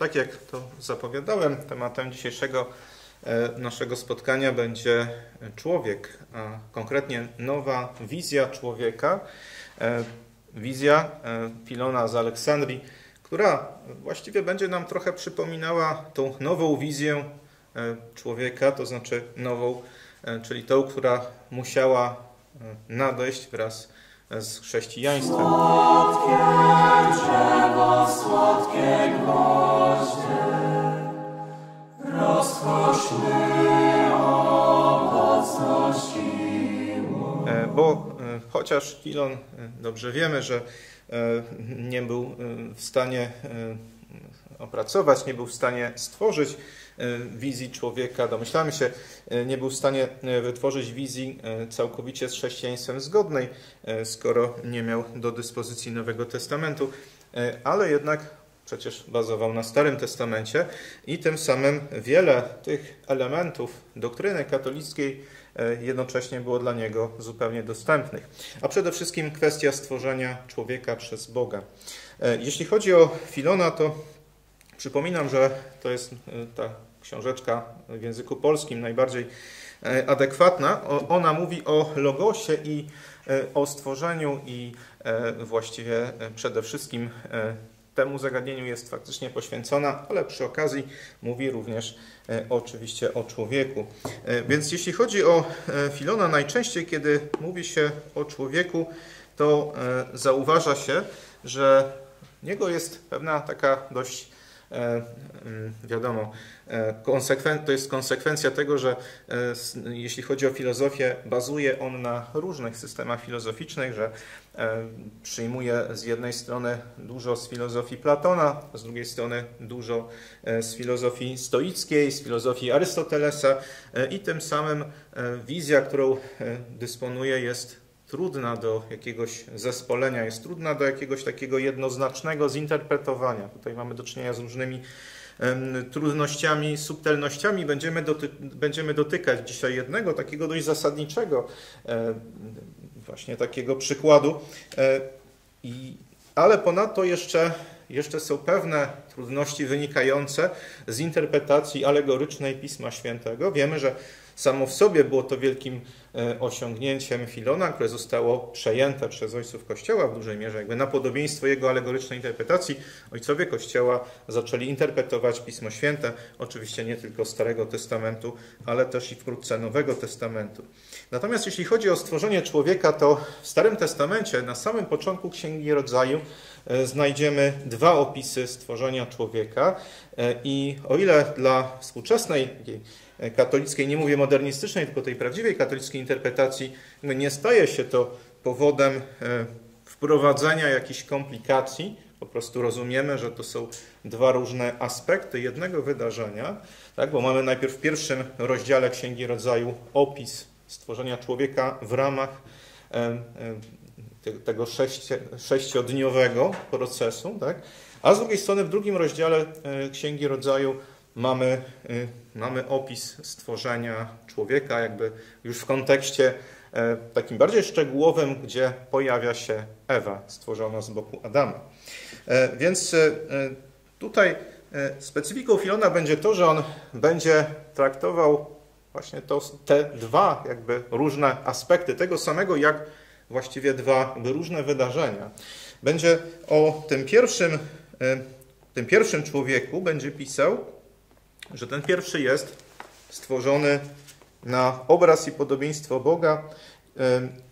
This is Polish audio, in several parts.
Tak jak to zapowiadałem, tematem dzisiejszego e, naszego spotkania będzie człowiek, a konkretnie nowa wizja człowieka, e, wizja e, Filona z Aleksandrii, która właściwie będzie nam trochę przypominała tą nową wizję człowieka, to znaczy nową, czyli tą, która musiała nadejść wraz z z chrześcijaństwem. Słodkie drzewo, słodkie gwoździe, e, Bo e, chociaż Filon, e, dobrze wiemy, że nie był w stanie opracować, nie był w stanie stworzyć E, wizji człowieka, domyślamy się, e, nie był w stanie e, wytworzyć wizji całkowicie z chrześcijaństwem zgodnej, skoro nie miał do dyspozycji Nowego Testamentu, ale jednak przecież bazował na Starym Testamencie i tym samym wiele tych elementów doktryny katolickiej jednocześnie było dla niego zupełnie dostępnych. A przede wszystkim kwestia stworzenia człowieka przez Boga. Jeśli chodzi o Filona, to przypominam, że to jest ta książeczka w języku polskim najbardziej e, adekwatna. Ona mówi o logosie i e, o stworzeniu i e, właściwie przede wszystkim temu zagadnieniu jest faktycznie poświęcona, ale przy okazji mówi również oczywiście o człowieku. Więc jeśli chodzi o Filona, najczęściej kiedy mówi się o człowieku, to zauważa się, że niego jest pewna taka dość wiadomo, to jest konsekwencja tego, że e, jeśli chodzi o filozofię, bazuje on na różnych systemach filozoficznych, że przyjmuje z jednej strony dużo z filozofii Platona, z drugiej strony dużo z filozofii stoickiej, z filozofii Arystotelesa i tym samym wizja, którą dysponuje jest trudna do jakiegoś zespolenia, jest trudna do jakiegoś takiego jednoznacznego zinterpretowania. Tutaj mamy do czynienia z różnymi trudnościami, subtelnościami. Będziemy, doty będziemy dotykać dzisiaj jednego takiego dość zasadniczego właśnie takiego przykładu. E, I, ale ponadto jeszcze, jeszcze są pewne trudności wynikające z interpretacji alegorycznej Pisma Świętego. Wiemy, że Samo w sobie było to wielkim e, osiągnięciem Filona, które zostało przejęte przez ojców Kościoła w dużej mierze. Jakby na podobieństwo jego alegorycznej interpretacji ojcowie Kościoła zaczęli interpretować Pismo Święte, oczywiście nie tylko Starego Testamentu, ale też i wkrótce Nowego Testamentu. Natomiast jeśli chodzi o stworzenie człowieka, to w Starym Testamencie na samym początku Księgi Rodzaju e, znajdziemy dwa opisy stworzenia człowieka e, i o ile dla współczesnej katolickiej, nie mówię modernistycznej, tylko tej prawdziwej katolickiej interpretacji, no nie staje się to powodem e, wprowadzenia jakichś komplikacji. Po prostu rozumiemy, że to są dwa różne aspekty jednego wydarzenia, tak? bo mamy najpierw w pierwszym rozdziale Księgi Rodzaju opis stworzenia człowieka w ramach e, e, tego sześciodniowego procesu, tak? a z drugiej strony w drugim rozdziale Księgi Rodzaju mamy, y, mamy opis stworzenia człowieka, jakby już w kontekście e, takim bardziej szczegółowym, gdzie pojawia się Ewa, stworzona z boku Adama. E, więc e, tutaj specyfiką Filona będzie to, że on będzie traktował właśnie to, te dwa jakby różne aspekty tego samego, jak właściwie dwa różne wydarzenia. Będzie o tym pierwszym, tym pierwszym człowieku będzie pisał że ten pierwszy jest stworzony na obraz i podobieństwo Boga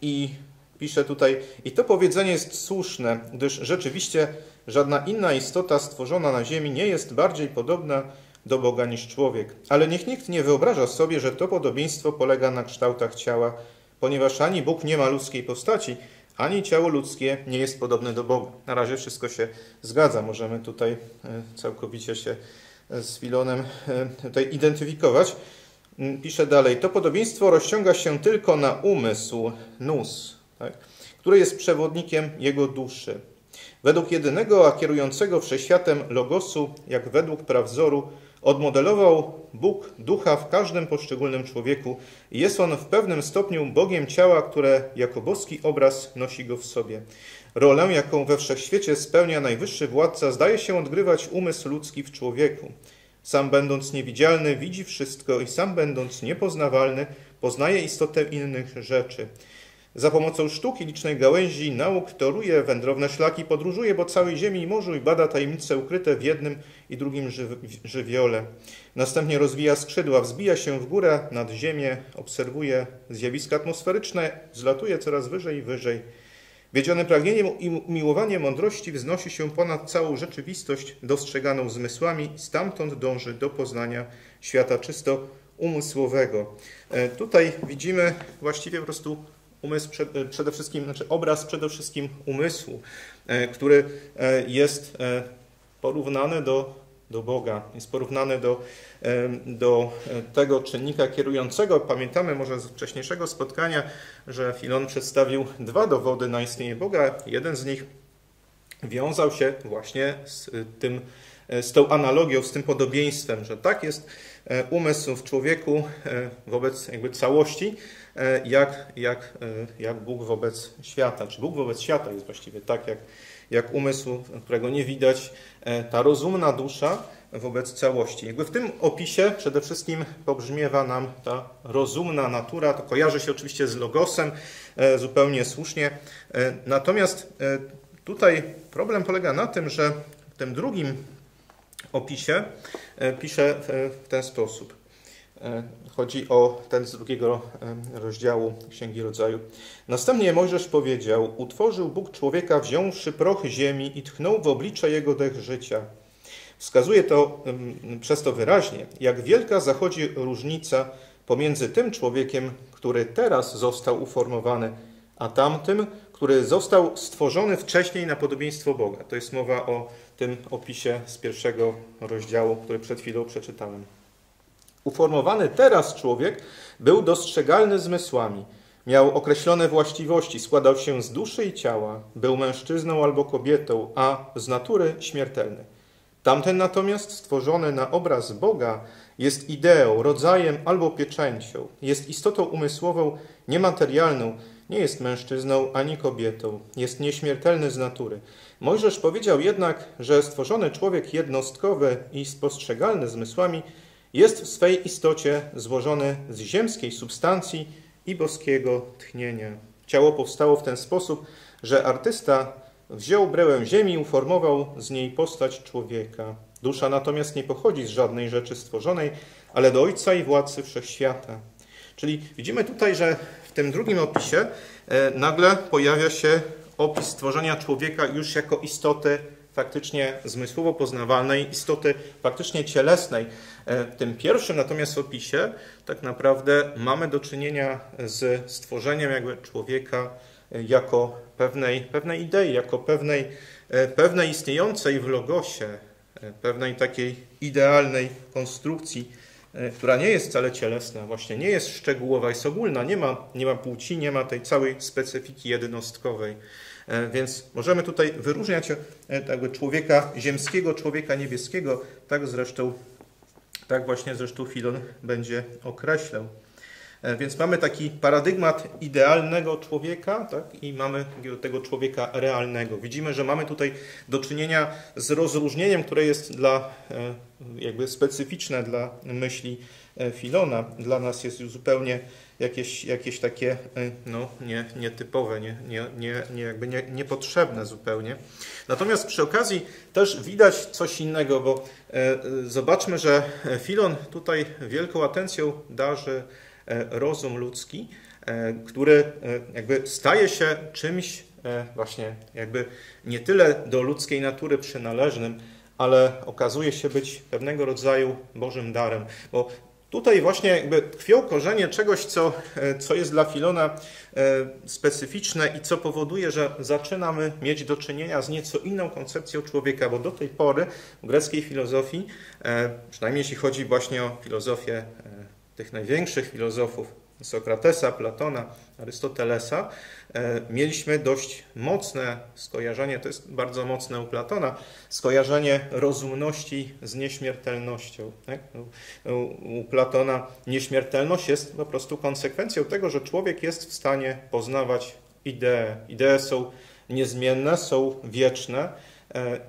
i pisze tutaj, i to powiedzenie jest słuszne, gdyż rzeczywiście żadna inna istota stworzona na ziemi nie jest bardziej podobna do Boga niż człowiek. Ale niech nikt nie wyobraża sobie, że to podobieństwo polega na kształtach ciała, ponieważ ani Bóg nie ma ludzkiej postaci, ani ciało ludzkie nie jest podobne do Boga. Na razie wszystko się zgadza. Możemy tutaj e, całkowicie się z Filonem e, tutaj identyfikować. Mm, pisze dalej, to podobieństwo rozciąga się tylko na umysł, nus, tak, który jest przewodnikiem jego duszy. Według jedynego, a kierującego wszechświatem logosu, jak według prawzoru, odmodelował Bóg ducha w każdym poszczególnym człowieku i jest on w pewnym stopniu Bogiem ciała, które jako boski obraz nosi go w sobie. Rolę, jaką we wszechświecie spełnia najwyższy władca, zdaje się odgrywać umysł ludzki w człowieku. Sam będąc niewidzialny, widzi wszystko i sam będąc niepoznawalny, poznaje istotę innych rzeczy. Za pomocą sztuki licznej gałęzi nauk toruje wędrowne szlaki, podróżuje po całej ziemi i morzu i bada tajemnice ukryte w jednym i drugim żywiole. Następnie rozwija skrzydła, wzbija się w górę nad ziemię, obserwuje zjawiska atmosferyczne, zlatuje coraz wyżej i wyżej. Wiedziony pragnieniem i umiłowaniem mądrości wznosi się ponad całą rzeczywistość dostrzeganą zmysłami stamtąd dąży do poznania świata czysto umysłowego. E, tutaj widzimy właściwie po prostu umysł e, przede wszystkim, znaczy obraz przede wszystkim umysłu, e, który jest porównany do, do Boga, jest porównany do, do tego czynnika kierującego. Pamiętamy może z wcześniejszego spotkania, że Filon przedstawił dwa dowody na istnienie Boga. Jeden z nich wiązał się właśnie z tym, z tą analogią, z tym podobieństwem, że tak jest umysł w człowieku wobec jakby całości, jak, jak, jak Bóg wobec świata. Czy Bóg wobec świata jest właściwie tak, jak, jak umysł, którego nie widać, ta rozumna dusza wobec całości. Jakby w tym opisie przede wszystkim pobrzmiewa nam ta rozumna natura. To kojarzy się oczywiście z logosem, e, zupełnie słusznie. E, natomiast e, tutaj problem polega na tym, że w tym drugim opisie pisze w ten sposób. Chodzi o ten z drugiego rozdziału Księgi Rodzaju. Następnie Mojżesz powiedział: Utworzył Bóg człowieka, wziąwszy proch ziemi i tchnął w oblicze jego dech życia Wskazuje to przez to wyraźnie, jak wielka zachodzi różnica pomiędzy tym człowiekiem, który teraz został uformowany, a tamtym, który został stworzony wcześniej na podobieństwo Boga. To jest mowa o tym opisie z pierwszego rozdziału, który przed chwilą przeczytałem. Uformowany teraz człowiek był dostrzegalny zmysłami, miał określone właściwości, składał się z duszy i ciała, był mężczyzną albo kobietą, a z natury śmiertelny. Tamten natomiast, stworzony na obraz Boga, jest ideą, rodzajem albo pieczęcią, jest istotą umysłową, niematerialną, nie jest mężczyzną ani kobietą, jest nieśmiertelny z natury. Mojżesz powiedział jednak, że stworzony człowiek jednostkowy i spostrzegalny zmysłami jest w swej istocie złożony z ziemskiej substancji i boskiego tchnienia. Ciało powstało w ten sposób, że artysta Wziął brełę ziemi i uformował z niej postać człowieka. Dusza natomiast nie pochodzi z żadnej rzeczy stworzonej, ale do Ojca i Władcy Wszechświata. Czyli widzimy tutaj, że w tym drugim opisie e, nagle pojawia się opis stworzenia człowieka już jako istoty faktycznie zmysłowo poznawalnej, istoty faktycznie cielesnej. E, w tym pierwszym natomiast opisie tak naprawdę mamy do czynienia z stworzeniem jakby człowieka jako pewnej, pewnej idei, jako pewnej, e, pewnej istniejącej w logosie, e, pewnej takiej idealnej konstrukcji, e, która nie jest wcale cielesna, właśnie nie jest szczegółowa, jest ogólna, nie ma, nie ma płci, nie ma tej całej specyfiki jednostkowej. Więc możemy tutaj wyróżniać jakby człowieka ziemskiego, człowieka niebieskiego, tak zresztą, tak właśnie zresztą Filon będzie określał. E, więc mamy taki paradygmat idealnego człowieka tak? i mamy tego człowieka realnego. Widzimy, że mamy tutaj do czynienia z rozróżnieniem, które jest dla, e, jakby specyficzne dla myśli e, Filona. Dla nas jest już zupełnie jakieś, jakieś takie no, nie, nietypowe, nie, nie, nie, nie, jakby nie, niepotrzebne zupełnie. Natomiast przy okazji też widać coś innego, bo zobaczmy, że Filon tutaj wielką atencją darzy E, rozum ludzki, e, który e, jakby staje się czymś właśnie jakby nie tyle do ludzkiej natury przynależnym, ale okazuje się być pewnego rodzaju Bożym darem. Bo tutaj właśnie jakby tkwią korzenie czegoś, co, co jest dla Filona specyficzne i co powoduje, że zaczynamy mieć do czynienia z nieco inną koncepcją człowieka, bo do tej pory w greckiej filozofii, przynajmniej jeśli chodzi właśnie o filozofię tych największych filozofów, Sokratesa, Platona, Arystotelesa, e, mieliśmy dość mocne skojarzenie, to jest bardzo mocne u Platona, skojarzenie rozumności z nieśmiertelnością. Tak? U Platona nieśmiertelność jest po prostu konsekwencją tego, że człowiek jest w stanie poznawać idee. Idee są niezmienne, są wieczne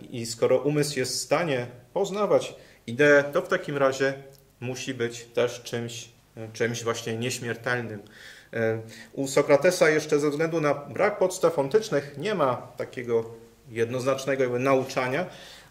i skoro umysł jest w stanie poznawać ideę, to w takim razie musi być też czymś, czymś właśnie nieśmiertelnym. U Sokratesa jeszcze ze względu na brak podstaw ontycznych nie ma takiego jednoznacznego nauczania,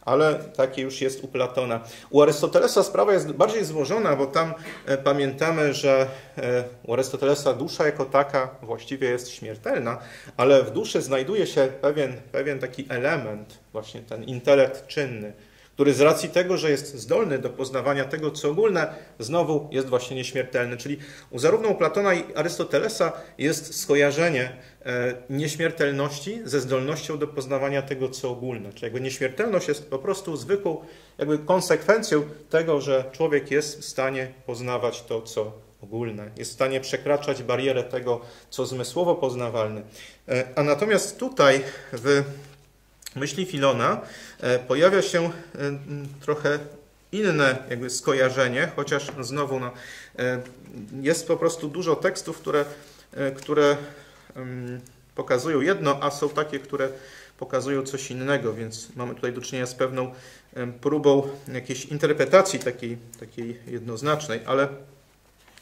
ale takie już jest u Platona. U Arystotelesa sprawa jest bardziej złożona, bo tam e, pamiętamy, że e, u Arystotelesa dusza jako taka właściwie jest śmiertelna, ale w duszy znajduje się pewien, pewien taki element, właśnie ten intelekt czynny, który z racji tego, że jest zdolny do poznawania tego, co ogólne, znowu jest właśnie nieśmiertelny. Czyli zarówno u Platona i Arystotelesa jest skojarzenie e, nieśmiertelności ze zdolnością do poznawania tego, co ogólne. Czyli jakby nieśmiertelność jest po prostu zwykłą jakby konsekwencją tego, że człowiek jest w stanie poznawać to, co ogólne. Jest w stanie przekraczać barierę tego, co zmysłowo poznawalne. E, a natomiast tutaj w myśli Filona e, pojawia się e, trochę inne jakby skojarzenie, chociaż znowu no, e, jest po prostu dużo tekstów, które, które pokazują jedno, a są takie, które pokazują coś innego, więc mamy tutaj do czynienia z pewną próbą jakiejś interpretacji takiej, takiej jednoznacznej, ale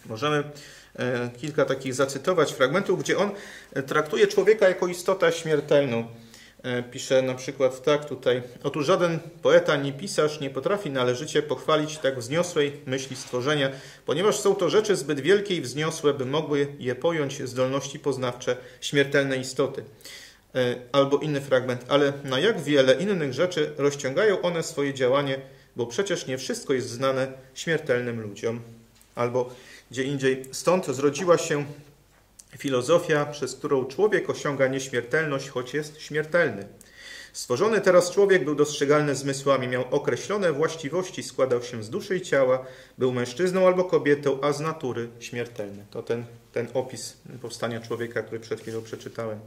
możemy kilka takich zacytować fragmentów, gdzie on traktuje człowieka jako istotę śmiertelną. E, pisze na przykład tak tutaj. Otóż żaden poeta ani pisarz nie potrafi należycie pochwalić tak wzniosłej myśli stworzenia, ponieważ są to rzeczy zbyt wielkie i wzniosłe, by mogły je pojąć zdolności poznawcze śmiertelnej istoty. E, albo inny fragment. Ale na jak wiele innych rzeczy rozciągają one swoje działanie, bo przecież nie wszystko jest znane śmiertelnym ludziom. Albo gdzie indziej. Stąd zrodziła się filozofia, przez którą człowiek osiąga nieśmiertelność, choć jest śmiertelny. Stworzony teraz człowiek był dostrzegalny zmysłami, miał określone właściwości, składał się z duszy i ciała, był mężczyzną albo kobietą, a z natury śmiertelny. To ten, ten opis powstania człowieka, który przed chwilą przeczytałem.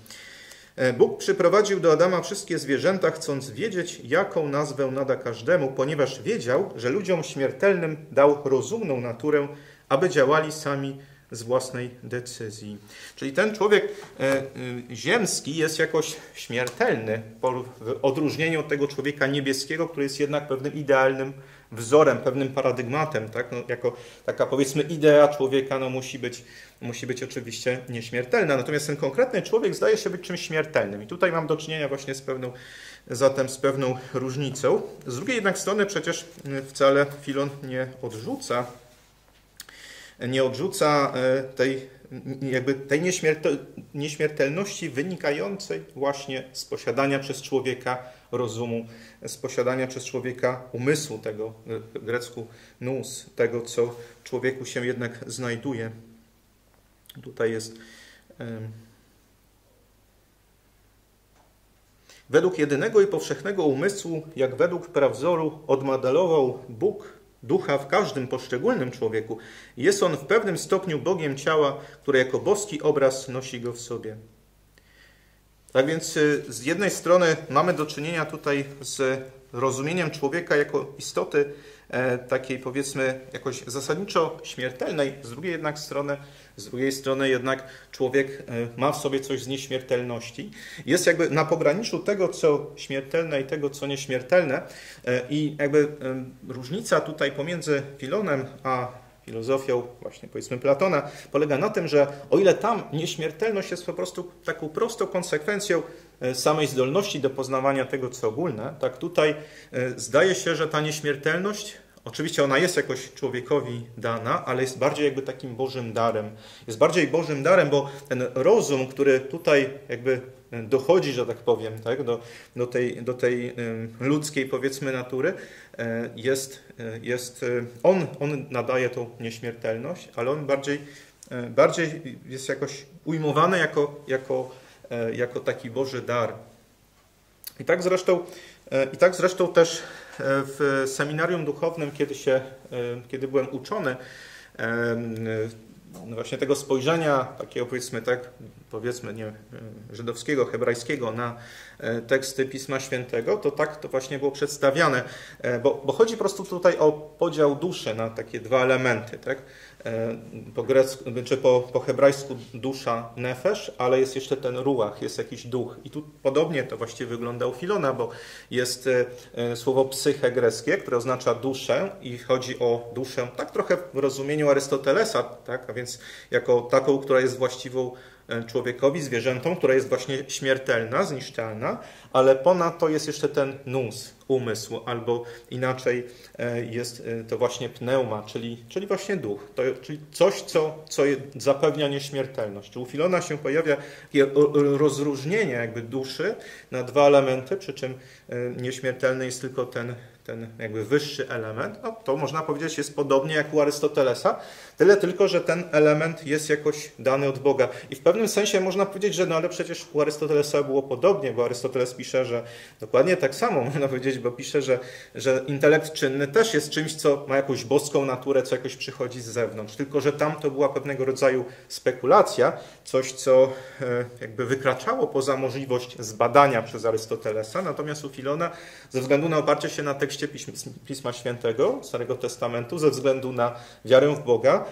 E, Bóg przyprowadził do Adama wszystkie zwierzęta, chcąc wiedzieć, jaką nazwę nada każdemu, ponieważ wiedział, że ludziom śmiertelnym dał rozumną naturę, aby działali sami z własnej decyzji. Czyli ten człowiek e, e, ziemski jest jakoś śmiertelny w odróżnieniu od tego człowieka niebieskiego, który jest jednak pewnym idealnym wzorem, pewnym paradygmatem. Tak? No, jako taka powiedzmy idea człowieka no, musi, być, musi być oczywiście nieśmiertelna. Natomiast ten konkretny człowiek zdaje się być czymś śmiertelnym. I tutaj mam do czynienia właśnie z pewną, zatem z pewną różnicą. Z drugiej jednak strony przecież wcale Filon nie odrzuca nie odrzuca e, tej, jakby tej nieśmiertelności wynikającej właśnie z posiadania przez człowieka rozumu, z posiadania przez człowieka umysłu, tego w grecku nous, tego, co człowieku się jednak znajduje. Tutaj jest. Według jedynego i powszechnego umysłu, jak według prawzoru, odmodelował Bóg ducha w każdym poszczególnym człowieku, jest on w pewnym stopniu Bogiem ciała, które jako boski obraz nosi go w sobie. Tak więc y, z jednej strony mamy do czynienia tutaj z rozumieniem człowieka jako istoty e, takiej powiedzmy jakoś zasadniczo śmiertelnej, z drugiej jednak strony z drugiej strony jednak człowiek e, ma w sobie coś z nieśmiertelności. Jest jakby na pograniczu tego, co śmiertelne i tego, co nieśmiertelne. E, I jakby różnica tutaj pomiędzy Filonem a filozofią właśnie powiedzmy Platona polega na tym, że o ile tam nieśmiertelność jest po prostu taką prostą konsekwencją e, samej zdolności do poznawania tego, co ogólne, tak tutaj zdaje się, że ta nieśmiertelność Oczywiście ona jest jakoś człowiekowi dana, ale jest bardziej jakby takim Bożym darem. Jest bardziej Bożym darem, bo ten rozum, który tutaj jakby dochodzi, że tak powiem, tak, do, do, tej, do tej ludzkiej powiedzmy natury, e, jest, e, jest e, on, on nadaje tą nieśmiertelność, ale on bardziej, bardziej jest jakoś ujmowany jako, jako, jako taki Boży dar. I tak zresztą, i tak zresztą też w seminarium duchownym, kiedy, się, kiedy byłem uczony, właśnie tego spojrzenia takiego powiedzmy tak, powiedzmy nie żydowskiego, hebrajskiego na teksty Pisma Świętego, to tak to właśnie było przedstawiane, bo, bo chodzi po prostu tutaj o podział duszy na takie dwa elementy, tak? E, po, grecku, czy po, po hebrajsku dusza nefesz, ale jest jeszcze ten ruach, jest jakiś duch. I tu podobnie to właściwie wygląda u Filona, bo jest e, e, słowo psyche greckie, które oznacza duszę i chodzi o duszę tak trochę w rozumieniu Arystotelesa, tak? a więc jako taką, która jest właściwą człowiekowi, zwierzętom, która jest właśnie śmiertelna, zniszczalna, ale ponadto jest jeszcze ten nus, umysł, albo inaczej e, jest e, to właśnie pneuma, czyli, czyli właśnie duch, to, czyli coś, co, co zapewnia nieśmiertelność. U Filona się pojawia rozróżnienie jakby duszy na dwa elementy, przy czym e, nieśmiertelny jest tylko ten ten jakby wyższy element, no to można powiedzieć jest podobnie jak u Arystotelesa, tyle tylko, że ten element jest jakoś dany od Boga. I w pewnym sensie można powiedzieć, że no ale przecież u Arystotelesa było podobnie, bo Arystoteles pisze, że dokładnie tak samo można powiedzieć, bo pisze, że, że intelekt czynny też jest czymś, co ma jakąś boską naturę, co jakoś przychodzi z zewnątrz, tylko że tam to była pewnego rodzaju spekulacja, coś, co e, jakby wykraczało poza możliwość zbadania przez Arystotelesa, natomiast u Filona ze względu na oparcie się na tekście Pisma Świętego, Starego Testamentu, ze względu na wiarę w Boga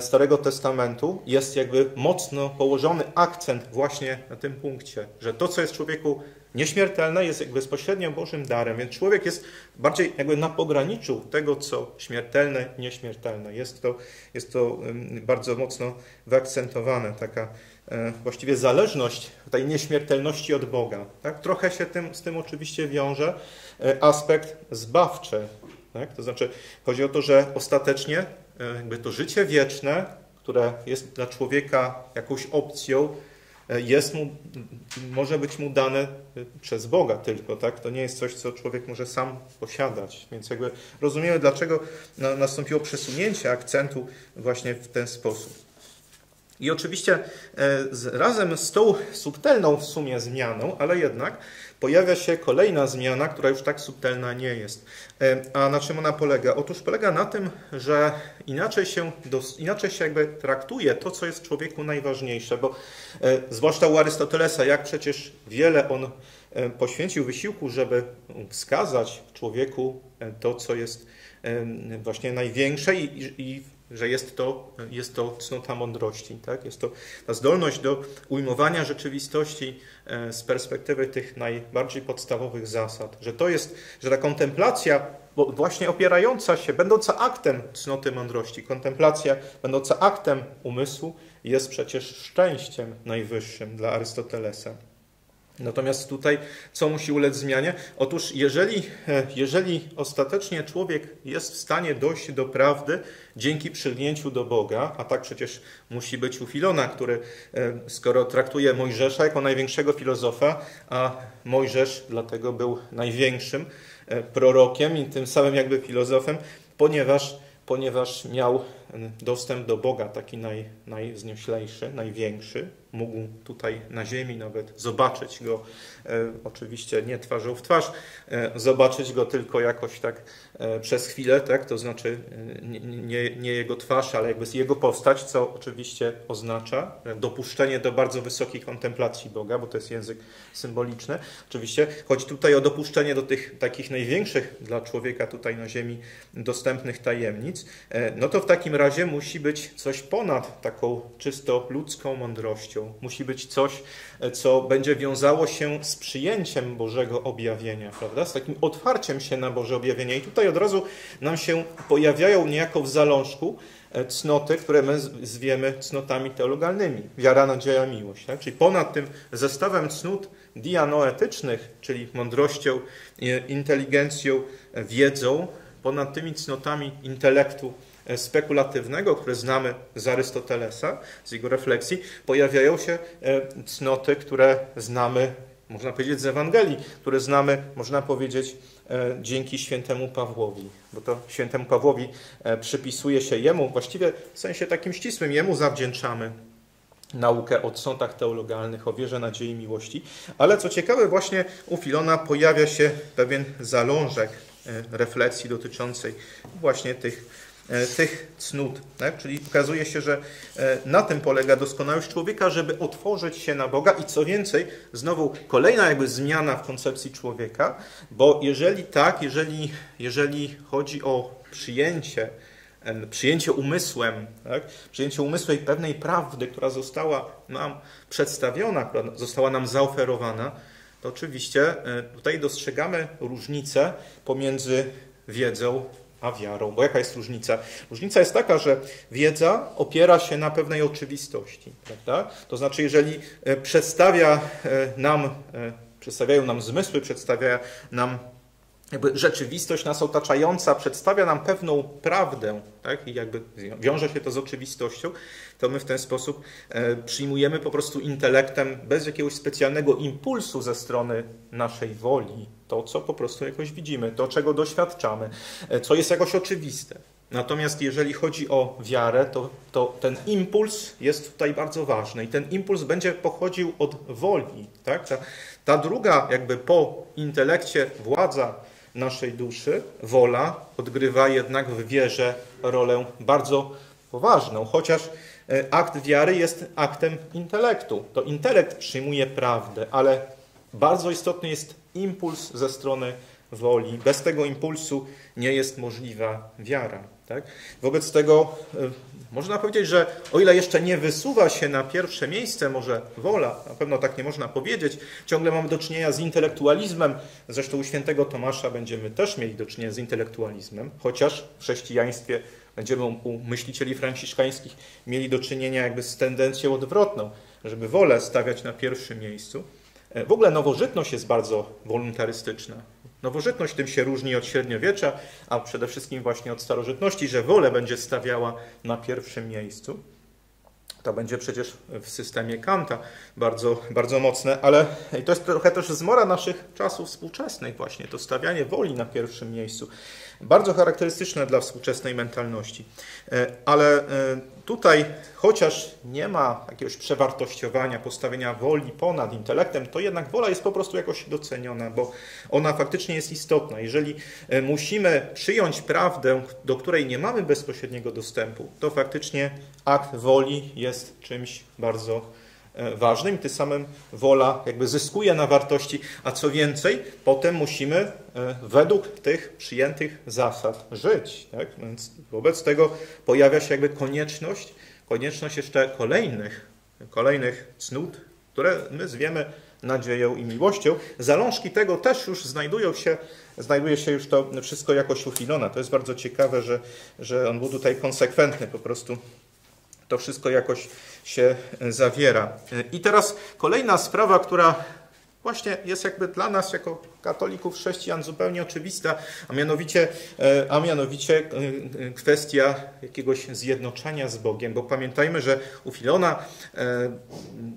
Starego Testamentu, jest jakby mocno położony akcent właśnie na tym punkcie, że to, co jest człowieku nieśmiertelne, jest jakby bezpośrednio Bożym darem, więc człowiek jest bardziej jakby na pograniczu tego, co śmiertelne, nieśmiertelne. Jest to, jest to bardzo mocno wyakcentowane, taka E, właściwie zależność tej nieśmiertelności od Boga. Tak? Trochę się tym, z tym oczywiście wiąże e, aspekt zbawczy. Tak? To znaczy, chodzi o to, że ostatecznie e, jakby to życie wieczne, które jest dla człowieka jakąś opcją, jest mu, może być mu dane przez Boga tylko, tak? To nie jest coś, co człowiek może sam posiadać. Więc jakby rozumiemy, dlaczego nastąpiło przesunięcie akcentu właśnie w ten sposób. I oczywiście e, razem z tą subtelną w sumie zmianą, ale jednak pojawia się kolejna zmiana, która już tak subtelna nie jest. E, a na czym ona polega? Otóż polega na tym, że inaczej się, inaczej się jakby traktuje to, co jest człowieku najważniejsze, bo e, zwłaszcza u Arystotelesa, jak przecież wiele on poświęcił wysiłku, żeby wskazać człowieku to, co jest właśnie największe i, i że jest to, jest to cnota mądrości. Tak? Jest to ta zdolność do ujmowania rzeczywistości e, z perspektywy tych najbardziej podstawowych zasad. Że to jest, że ta kontemplacja właśnie opierająca się, będąca aktem cnoty mądrości, kontemplacja będąca aktem umysłu jest przecież szczęściem najwyższym dla Arystotelesa. Natomiast tutaj co musi ulec zmianie? Otóż jeżeli, e, jeżeli ostatecznie człowiek jest w stanie dojść do prawdy dzięki przylgnięciu do Boga, a tak przecież musi być u Filona, który e, skoro traktuje Mojżesza jako największego filozofa, a Mojżesz dlatego był największym e, prorokiem i tym samym jakby filozofem, ponieważ, ponieważ miał dostęp do Boga taki naj, najwznioślejszy, największy, mógł tutaj na ziemi nawet zobaczyć go, e, oczywiście nie twarzą w twarz, e, zobaczyć go tylko jakoś tak przez chwilę, tak? to znaczy nie, nie, nie, jego twarz, ale jakby jego postać, co oczywiście oznacza dopuszczenie do bardzo wysokiej kontemplacji Boga, bo to jest język symboliczny. Oczywiście chodzi tutaj o dopuszczenie do tych takich największych dla człowieka tutaj na ziemi dostępnych tajemnic, no to w takim razie musi być coś ponad taką czysto ludzką mądrością, Musi być coś, e, co będzie wiązało się z przyjęciem Bożego objawienia, prawda? Z takim otwarciem się na Boże objawienie. I tutaj od razu nam się pojawiają niejako w zalążku e, cnoty, które my zwiemy cnotami teologalnymi. Wiara, nadzieja, miłość. Tak? Czyli ponad tym zestawem cnót dianoetycznych, czyli mądrością, inteligencją, wiedzą, ponad tymi cnotami intelektu E, spekulatywnego, które znamy z Arystotelesa, z jego refleksji, pojawiają się e, cnoty, które znamy, można powiedzieć, z Ewangelii, które znamy, można powiedzieć, e, dzięki świętemu Pawłowi, bo to świętemu Pawłowi przypisuje się jemu, właściwie w sensie takim ścisłym, jemu zawdzięczamy naukę o cnotach teologalnych, o wierze, nadziei, miłości. Ale co ciekawe, właśnie u Filona pojawia się pewien zalążek refleksji dotyczącej właśnie tych tych cnót. Tak? Czyli okazuje się, że na tym polega doskonałość człowieka, żeby otworzyć się na Boga i co więcej, znowu kolejna jakby zmiana w koncepcji człowieka, bo jeżeli tak, jeżeli, jeżeli chodzi o przyjęcie przyjęcie umysłem, tak? przyjęcie umysłem pewnej prawdy, która została nam przedstawiona, która została nam zaoferowana, to oczywiście e, tutaj dostrzegamy różnicę pomiędzy wiedzą a wiarą. Bo jaka jest różnica? Różnica jest taka, że wiedza opiera się na pewnej oczywistości. Prawda? To znaczy, jeżeli e, przedstawia e, nam, przedstawiają nam zmysły, przedstawia nam jakby rzeczywistość nas otaczająca przedstawia nam pewną prawdę, tak? i jakby wiąże się to z oczywistością, to my w ten sposób e, przyjmujemy po prostu intelektem bez jakiegoś specjalnego impulsu ze strony naszej woli to, co po prostu jakoś widzimy, to, czego doświadczamy, e, co jest jakoś oczywiste. Natomiast jeżeli chodzi o wiarę, to, to ten impuls jest tutaj bardzo ważny i ten impuls będzie pochodził od woli. Tak? Ta, ta druga, jakby po intelekcie władza naszej duszy, wola, odgrywa jednak w wierze rolę bardzo poważną, chociaż e, akt wiary jest aktem intelektu. To intelekt przyjmuje prawdę, ale bardzo istotny jest impuls ze strony woli. Bez tego impulsu nie jest możliwa wiara. Tak? Wobec tego e, można powiedzieć, że o ile jeszcze nie wysuwa się na pierwsze miejsce może wola, na pewno tak nie można powiedzieć, ciągle mamy do czynienia z intelektualizmem. Zresztą u świętego Tomasza będziemy też mieli do czynienia z intelektualizmem, chociaż w chrześcijaństwie będziemy u myślicieli franciszkańskich mieli do czynienia jakby z tendencją odwrotną, żeby wolę stawiać na pierwszym miejsu. E, w ogóle nowożytność jest bardzo wolontarystyczna. Nowożytność tym się różni od średniowiecza, a przede wszystkim właśnie od starożytności, że wolę będzie stawiała na pierwszym miejscu. To będzie przecież w systemie Kanta bardzo, bardzo mocne, ale to jest trochę też zmora naszych czasów współczesnych właśnie, to stawianie woli na pierwszym miejscu. Bardzo charakterystyczne dla współczesnej mentalności. E, ale e, tutaj, chociaż nie ma jakiegoś przewartościowania, postawienia woli ponad intelektem, to jednak wola jest po prostu jakoś doceniona, bo ona faktycznie jest istotna. Jeżeli e, musimy przyjąć prawdę, do której nie mamy bezpośredniego dostępu, to faktycznie akt woli jest czymś bardzo ważnym i tym samym wola jakby zyskuje na wartości, a co więcej, potem musimy e, według tych przyjętych zasad żyć. Tak? Więc wobec tego pojawia się jakby konieczność, konieczność jeszcze kolejnych, kolejnych cnót, które my zwiemy nadzieją i miłością. Zalążki tego też już znajdują się, znajduje się już to wszystko jakoś u Filona. To jest bardzo ciekawe, że, że on był tutaj konsekwentny po prostu to wszystko jakoś się zawiera. I teraz kolejna sprawa, która właśnie jest jakby dla nas jako katolików, chrześcijan zupełnie oczywista, a mianowicie, e, a mianowicie e, kwestia jakiegoś zjednoczenia z Bogiem, bo pamiętajmy, że u Filona e,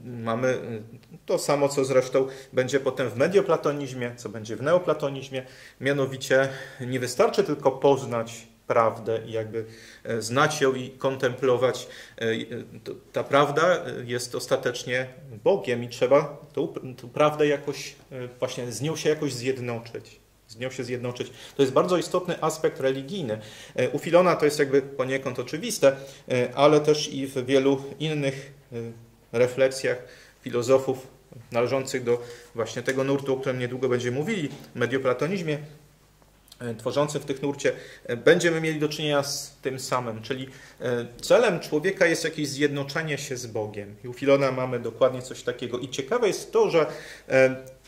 mamy to samo, co zresztą będzie potem w medioplatonizmie, co będzie w neoplatonizmie, mianowicie nie wystarczy tylko poznać prawdę i jakby e, znać ją i kontemplować. E, ta prawda jest ostatecznie Bogiem i trzeba tą, tą prawdę jakoś, e, właśnie z nią się jakoś zjednoczyć. Z nią się zjednoczyć. To jest bardzo istotny aspekt religijny. U Filona to jest jakby poniekąd oczywiste, ale też i w wielu innych refleksjach filozofów należących do właśnie tego nurtu, o którym niedługo będziemy mówili, medioplatonizmie, E, tworzący w tych nurcie, e, będziemy mieli do czynienia z tym samym, czyli e, celem człowieka jest jakieś zjednoczenie się z Bogiem. I u Filona mamy dokładnie coś takiego. I ciekawe jest to, że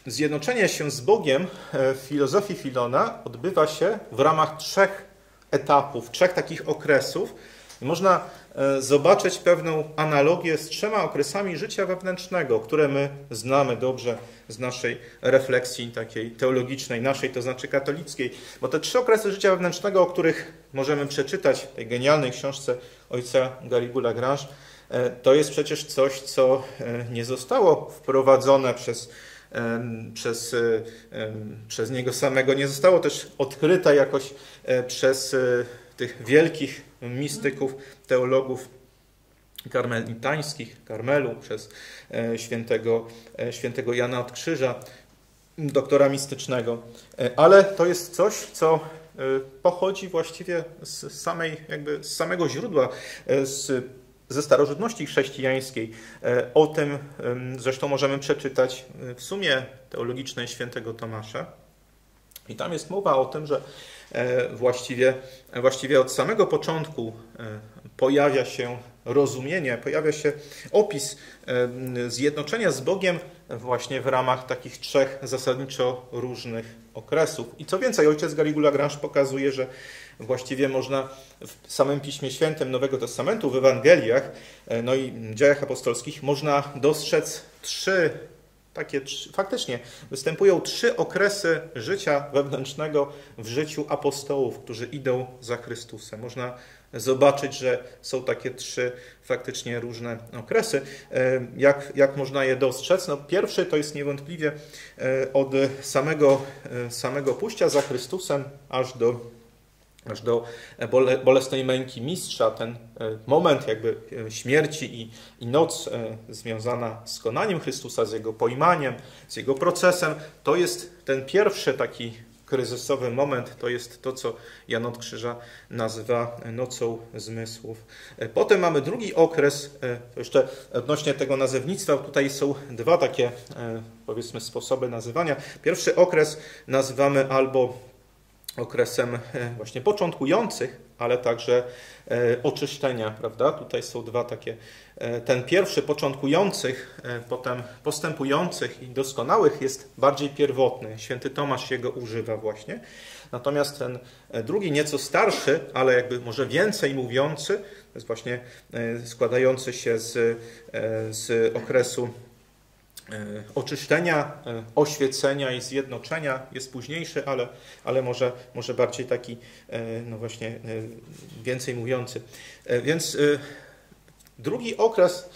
zjednoczenie się z Bogiem w filozofii Filona odbywa się w ramach trzech etapów, trzech takich okresów. Można E, zobaczyć pewną analogię z trzema okresami życia wewnętrznego, które my znamy dobrze z naszej refleksji takiej teologicznej, naszej, to znaczy katolickiej. Bo te trzy okresy życia wewnętrznego, o których możemy przeczytać w tej genialnej książce ojca Garrigou Lagrange, e, to jest przecież coś, co e, nie zostało wprowadzone przez przez, przez niego samego, nie zostało też odkryte jakoś przez tych wielkich mistyków, teologów karmelitańskich, Karmelu, przez e, świętego, e, świętego Jana od Krzyża, doktora mistycznego. E, ale to jest coś, co pochodzi właściwie z, samej, jakby z samego źródła, z, ze starożytności chrześcijańskiej. O tym zresztą możemy przeczytać w sumie teologicznej świętego Tomasza. I tam jest mowa o tym, że właściwie, właściwie od samego początku pojawia się rozumienie, pojawia się opis zjednoczenia z Bogiem właśnie w ramach takich trzech zasadniczo różnych okresów. I co więcej, ojciec Galigula Grange pokazuje, że właściwie można w samym Piśmie Świętym Nowego Testamentu, w Ewangeliach, e, no i dziejach apostolskich można dostrzec trzy takie faktycznie występują trzy okresy życia wewnętrznego w życiu apostołów, którzy idą za Chrystusem. Można zobaczyć, że są takie trzy faktycznie różne okresy. E, jak, jak można je dostrzec? No, pierwszy to jest niewątpliwie e, od samego, e, samego pójścia za Chrystusem aż do aż do bolesnej męki mistrza, ten moment jakby śmierci i, i noc związana z konaniem Chrystusa, z jego pojmaniem, z jego procesem, to jest ten pierwszy taki kryzysowy moment to jest to, co Jan od Krzyża nazywa nocą zmysłów. Potem mamy drugi okres, e, jeszcze odnośnie tego nazewnictwa, tutaj są dwa takie, e, powiedzmy, sposoby nazywania. Pierwszy okres nazywamy albo okresem e, właśnie początkujących, ale także oczyszczenia, prawda? Tutaj są dwa takie, ten pierwszy początkujących, potem postępujących i doskonałych jest bardziej pierwotny. Święty Tomasz jego używa właśnie. Natomiast ten drugi, nieco starszy, ale jakby może więcej mówiący, to jest właśnie składający się z, z okresu E, oczyszczenia, e, oświecenia i zjednoczenia jest późniejszy, ale, ale może, może bardziej taki, e, no właśnie, więcej mówiący. Więc drugi okres,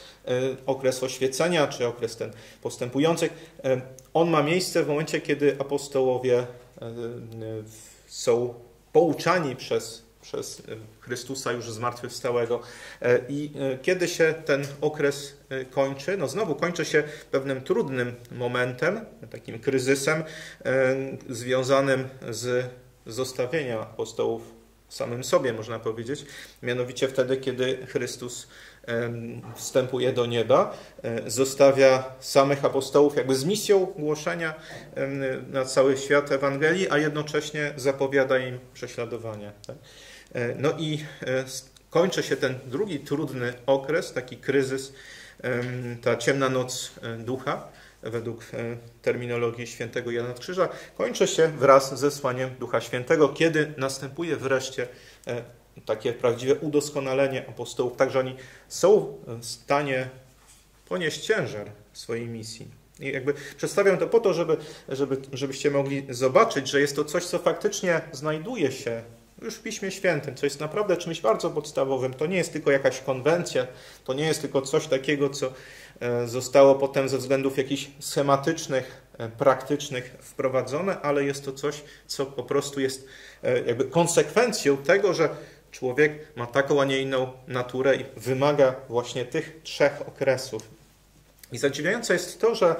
okres oświecenia, czy okres ten postępujący, on ma miejsce w momencie, kiedy apostołowie są pouczani przez przez e, Chrystusa już zmartwychwstałego. E, I e, kiedy się ten okres kończy? No znowu kończy się pewnym trudnym momentem, takim kryzysem związanym z zostawieniem apostołów samym sobie, można powiedzieć. Mianowicie wtedy, kiedy Chrystus wstępuje do nieba, zostawia samych apostołów jakby z misją głoszenia na cały świat Ewangelii, a jednocześnie zapowiada im prześladowania. E, no i e, kończy się ten drugi trudny okres, taki kryzys, ta ciemna noc e, ducha, według terminologii świętego Jana Krzyża, kończy się wraz ze słaniem Ducha Świętego, kiedy następuje wreszcie takie prawdziwe udoskonalenie apostołów, tak że oni są w stanie ponieść ciężar swojej misji. I jakby przedstawiam to po to, żeby, żeby, żebyście mogli zobaczyć, że jest to coś, co faktycznie znajduje się już w Piśmie Świętym, co jest naprawdę czymś bardzo podstawowym. To nie jest tylko jakaś konwencja, to nie jest tylko coś takiego, co e, zostało potem ze względów jakichś schematycznych, e, praktycznych wprowadzone, ale jest to coś, co po prostu jest e, jakby konsekwencją tego, że człowiek ma taką, a nie inną naturę i wymaga właśnie tych trzech okresów. I zadziwiające jest to, że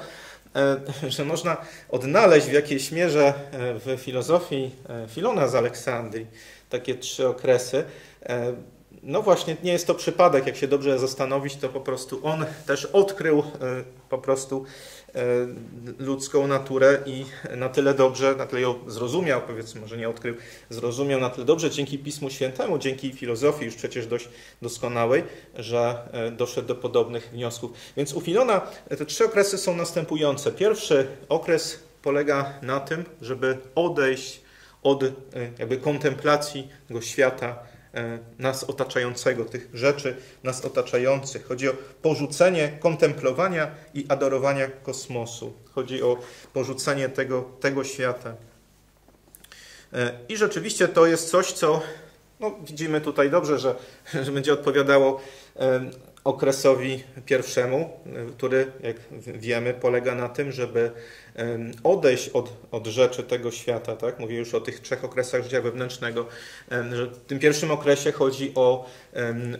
że można odnaleźć w jakiejś mierze w filozofii Filona z Aleksandrii takie trzy okresy. E, no właśnie, nie jest to przypadek, jak się dobrze zastanowić, to po prostu on też odkrył e, po prostu e, ludzką naturę i na tyle dobrze, na tyle ją zrozumiał, powiedzmy, może nie odkrył, zrozumiał na tyle dobrze dzięki Pismu Świętemu, dzięki filozofii już przecież dość doskonałej, że doszedł do podobnych wniosków. Więc u Filona te trzy okresy są następujące. Pierwszy okres polega na tym, żeby odejść od e, jakby kontemplacji tego świata, e, nas otaczającego, tych rzeczy nas otaczających. Chodzi o porzucenie kontemplowania i adorowania kosmosu. Chodzi o porzucenie tego, tego świata. E, I rzeczywiście to jest coś, co no, widzimy tutaj dobrze, że, że będzie odpowiadało okresowi pierwszemu, który, jak wiemy, polega na tym, żeby odejść od, od rzeczy tego świata. Tak? Mówię już o tych trzech okresach życia wewnętrznego. W tym pierwszym okresie chodzi o,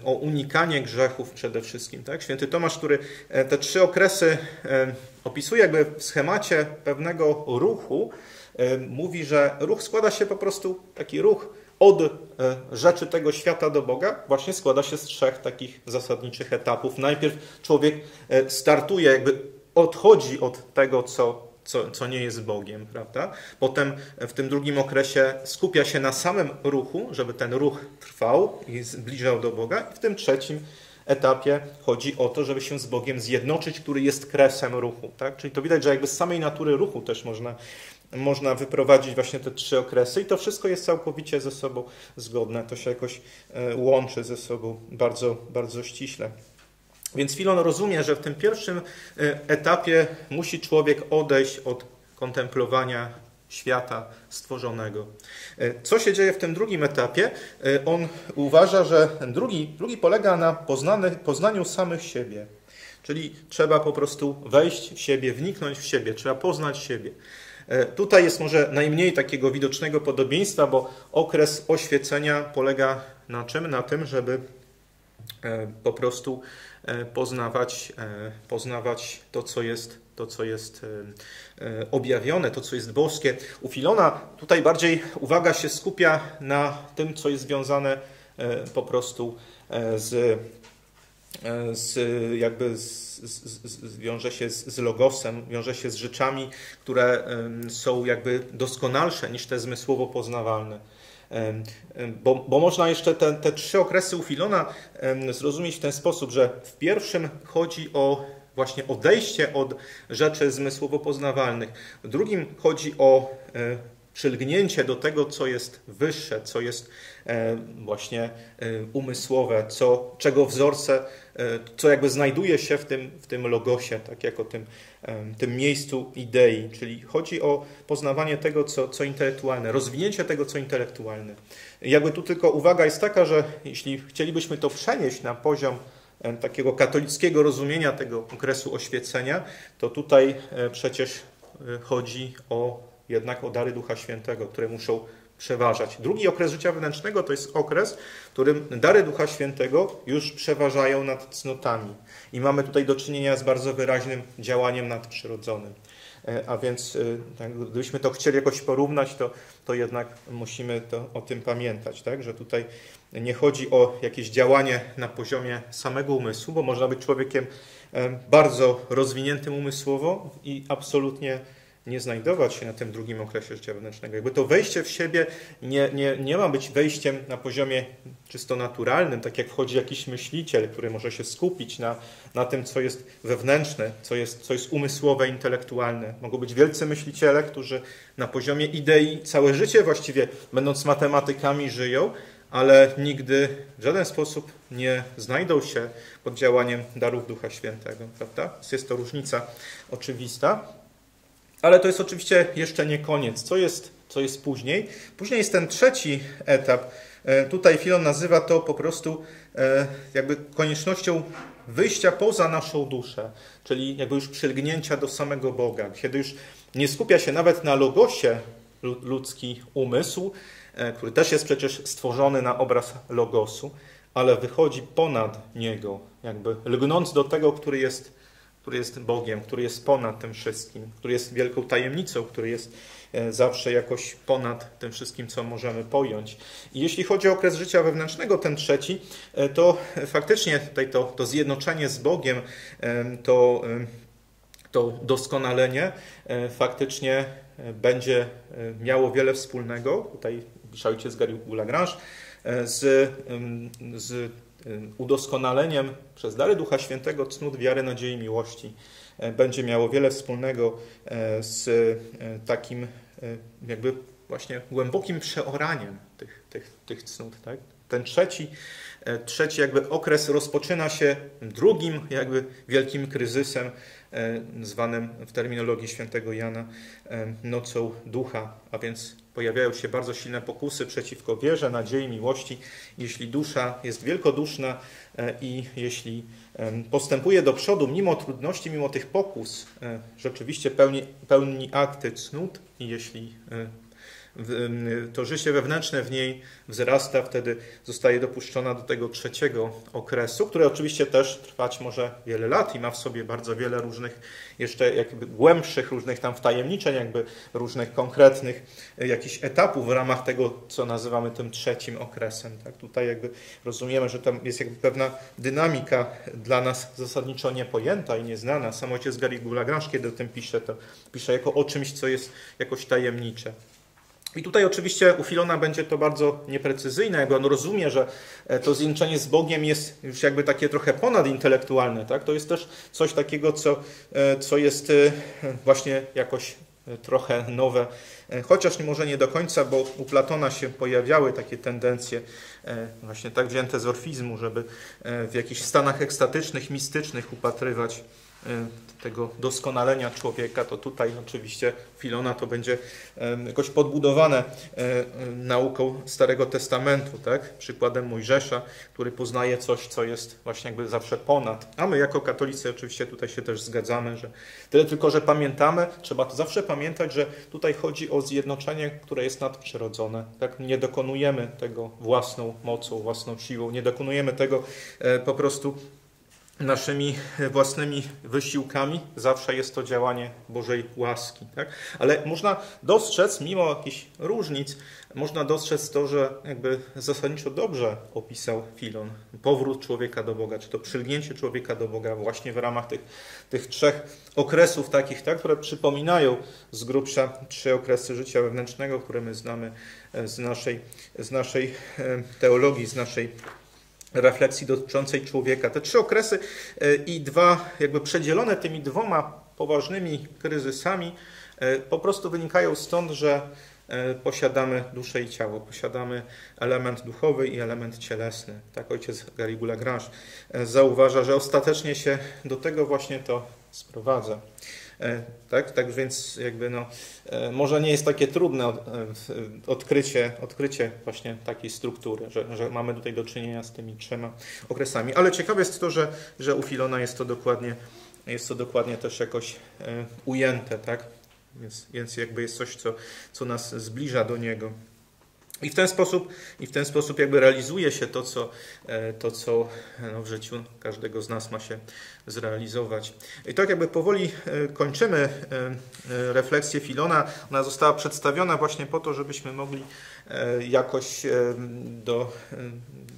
o unikanie grzechów przede wszystkim. Tak? Święty Tomasz, który e, te trzy okresy opisuje jakby w schemacie pewnego ruchu, mówi, że ruch składa się po prostu, taki ruch od rzeczy tego świata do Boga, właśnie składa się z trzech takich zasadniczych etapów. Najpierw człowiek startuje, jakby odchodzi od tego, co co, co nie jest Bogiem, prawda? Potem w tym drugim okresie skupia się na samym ruchu, żeby ten ruch trwał i zbliżał do Boga. I w tym trzecim etapie chodzi o to, żeby się z Bogiem zjednoczyć, który jest kresem ruchu. Tak? Czyli to widać, że jakby z samej natury ruchu też można, można wyprowadzić właśnie te trzy okresy i to wszystko jest całkowicie ze sobą zgodne. To się jakoś e, łączy ze sobą bardzo, bardzo ściśle. Więc Filon rozumie, że w tym pierwszym e, etapie musi człowiek odejść od kontemplowania świata stworzonego. E, co się dzieje w tym drugim etapie? E, on uważa, że drugi, drugi polega na poznany, poznaniu samych siebie. Czyli trzeba po prostu wejść w siebie, wniknąć w siebie, trzeba poznać siebie. Tutaj jest może najmniej takiego widocznego podobieństwa, bo okres oświecenia polega na czym? Na tym, żeby po prostu poznawać, e, poznawać to, co jest, to, co jest e, objawione, to, co jest boskie. U Filona tutaj bardziej uwaga się skupia na tym, co jest związane po prostu z, z jakby z, z, wiąże się z, logosem, wiąże się z rzeczami, które są jakby doskonalsze niż te zmysłowo poznawalne. Bo, bo można jeszcze te, te trzy okresy u Filona zrozumieć w ten sposób, że w pierwszym chodzi o właśnie odejście od rzeczy zmysłowo poznawalnych. W drugim chodzi o e, przylgnięcie do tego, co jest wyższe, co jest e, właśnie e, umysłowe, co, czego wzorce, e, co jakby znajduje się w tym, w tym logosie, tak jak o tym, tym miejscu idei. Czyli chodzi o poznawanie tego, co, co intelektualne, rozwinięcie tego, co intelektualne. Jakby tu tylko uwaga jest taka, że jeśli chcielibyśmy to przenieść na poziom takiego katolickiego rozumienia tego okresu oświecenia, to tutaj przecież chodzi o jednak o dary Ducha Świętego, które muszą przeważać. Drugi okres życia wewnętrznego to jest okres, w którym dary Ducha Świętego już przeważają nad cnotami. I mamy tutaj do czynienia z bardzo wyraźnym działaniem nadprzyrodzonym. E, a więc e, tak, gdybyśmy to chcieli jakoś porównać, to, to jednak musimy to, o tym pamiętać, tak? że tutaj nie chodzi o jakieś działanie na poziomie samego umysłu, bo można być człowiekiem e, bardzo rozwiniętym umysłowo i absolutnie nie znajdować się na tym drugim okresie życia wewnętrznego. Jakby to wejście w siebie nie, nie, nie ma być wejściem na poziomie czysto naturalnym, tak jak wchodzi jakiś myśliciel, który może się skupić na, na tym, co jest wewnętrzne, co jest, co jest umysłowe, intelektualne. Mogą być wielcy myśliciele, którzy na poziomie idei całe życie właściwie, będąc matematykami, żyją, ale nigdy w żaden sposób nie znajdą się pod działaniem darów Ducha Świętego, prawda? Jest to różnica oczywista. Ale to jest oczywiście jeszcze nie koniec. Co jest, co jest później? Później jest ten trzeci etap. E, tutaj Filon nazywa to po prostu e, jakby koniecznością wyjścia poza naszą duszę, czyli jakby już przylgnięcia do samego Boga, kiedy już nie skupia się nawet na logosie ludzki umysł, e, który też jest przecież stworzony na obraz logosu, ale wychodzi ponad niego, jakby lgnąc do tego, który jest który jest Bogiem, który jest ponad tym wszystkim, który jest wielką tajemnicą, który jest e, zawsze jakoś ponad tym wszystkim, co możemy pojąć. I jeśli chodzi o okres życia wewnętrznego, ten trzeci, e, to faktycznie tutaj to, to zjednoczenie z Bogiem, e, to, to doskonalenie faktycznie będzie miało wiele wspólnego. Tutaj pisze ojciec Gary Lagrange z, z udoskonaleniem przez dary Ducha Świętego cnót wiary, nadziei, miłości e, będzie miało wiele wspólnego e, z takim jakby właśnie głębokim przeoraniem tych, tych, tych cnót. Tak? Ten trzeci, trzeci jakby okres rozpoczyna się drugim jakby wielkim kryzysem, zwanym w terminologii świętego Jana nocą ducha, a więc pojawiają się bardzo silne pokusy przeciwko wierze, nadziei, miłości. Jeśli dusza jest wielkoduszna e, i jeśli postępuje do przodu mimo trudności, mimo tych pokus, e, rzeczywiście pełni, pełni akty cnót i jeśli e, to życie wewnętrzne w niej wzrasta, wtedy zostaje dopuszczona do tego trzeciego okresu, który oczywiście też trwać może wiele lat i ma w sobie bardzo wiele różnych, jeszcze jakby głębszych, różnych tam wtajemniczeń, jakby różnych konkretnych jakichś etapów w ramach tego, co nazywamy tym trzecim okresem. Tak? Tutaj jakby rozumiemy, że tam jest jakby pewna dynamika dla nas zasadniczo niepojęta i nieznana. Sam ojciec Garrigou Lagrange, kiedy o tym pisze, to pisze jako o czymś, co jest jakoś tajemnicze. I tutaj oczywiście u Filona będzie to bardzo nieprecyzyjne, jakby on rozumie, że e, to zjednoczenie z Bogiem jest już jakby takie trochę ponadintelektualne. Tak? To jest też coś takiego, co, e, co jest e, właśnie jakoś trochę nowe, chociaż może nie do końca, bo u Platona się pojawiały takie tendencje właśnie tak wzięte z orfizmu, żeby w jakichś stanach ekstatycznych, mistycznych upatrywać tego doskonalenia człowieka, to tutaj oczywiście Filona to będzie jakoś podbudowane e, nauką Starego Testamentu, tak? przykładem Mojżesza, który poznaje coś, co jest właśnie jakby zawsze ponad. A my jako katolicy oczywiście tutaj się też zgadzamy, że tyle tylko, że pamiętamy, trzeba to zawsze pamiętać, że tutaj chodzi o zjednoczenie, które jest nadprzyrodzone. Tak? Nie dokonujemy tego własną mocą, własną siłą, nie dokonujemy tego e, po prostu naszymi własnymi wysiłkami, zawsze jest to działanie Bożej łaski. Tak? Ale można dostrzec, mimo jakichś różnic, można dostrzec to, że jakby zasadniczo dobrze opisał Filon powrót człowieka do Boga, czy to przylgnięcie człowieka do Boga właśnie w ramach tych, tych trzech okresów takich, tak, które przypominają z grubsza trzy okresy życia wewnętrznego, które my znamy z naszej, z naszej teologii, z naszej refleksji dotyczącej człowieka. Te trzy okresy e, i dwa, jakby przedzielone tymi dwoma poważnymi kryzysami, e, po prostu wynikają stąd, że e, posiadamy duszę i ciało, posiadamy element duchowy i element cielesny. Tak ojciec Garrigou Lagrange zauważa, że ostatecznie się do tego właśnie to sprowadza. E, tak, tak więc jakby no, e, może nie jest takie trudne e, odkrycie, odkrycie właśnie takiej struktury, że, że mamy tutaj do czynienia z tymi trzema okresami. Ale ciekawe jest to, że, że u Filona jest to dokładnie, jest to dokładnie też jakoś ujęte, tak? Więc, więc jakby jest coś, co, co nas zbliża do niego. I w ten sposób, i w ten sposób jakby realizuje się to, co, to, co no, w życiu każdego z nas ma się zrealizować. I tak jakby powoli e, kończymy e, e, refleksję Filona. Ona została przedstawiona właśnie po to, żebyśmy mogli jakoś do,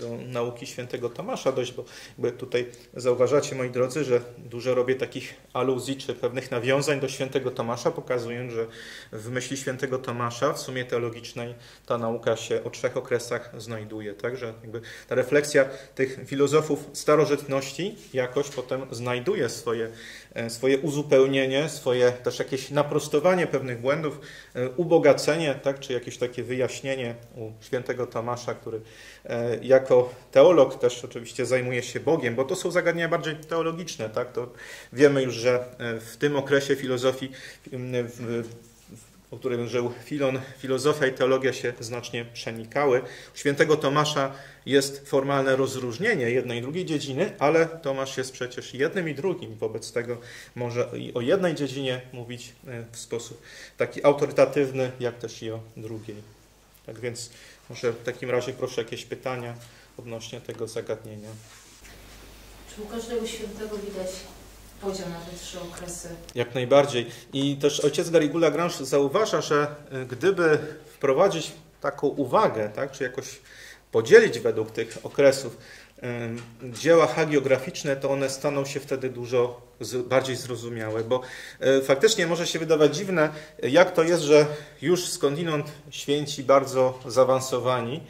do nauki świętego Tomasza dojść, bo jakby tutaj zauważacie, moi drodzy, że dużo robię takich aluzji czy pewnych nawiązań do świętego Tomasza, pokazując, że w myśli świętego Tomasza, w sumie teologicznej, ta nauka się o trzech okresach znajduje. Także jakby ta refleksja tych filozofów starożytności jakoś potem znajduje swoje, e, swoje uzupełnienie, swoje też jakieś naprostowanie pewnych błędów, e, ubogacenie, tak, czy jakieś takie wyjaśnienie u świętego Tomasza, który e, jako teolog też oczywiście zajmuje się Bogiem, bo to są zagadnienia bardziej teologiczne. Tak? To wiemy już, że w tym okresie filozofii w, o którym żył Filon, filozofia i teologia się znacznie przenikały. U świętego Tomasza jest formalne rozróżnienie jednej i drugiej dziedziny, ale Tomasz jest przecież jednym i drugim. Wobec tego może o jednej dziedzinie mówić e, w sposób taki autorytatywny, jak też i o drugiej. Tak więc może w takim razie proszę jakieś pytania odnośnie tego zagadnienia. Czy u każdego świętego widać podział na te trzy okresy. Jak najbardziej. I też ojciec Garrigou Lagrange zauważa, że e, gdyby wprowadzić taką uwagę, tak, czy jakoś podzielić według tych okresów e, dzieła hagiograficzne, to one staną się wtedy dużo bardziej zrozumiałe, bo e, faktycznie może się wydawać dziwne, jak to jest, że już skądinąd święci bardzo zaawansowani,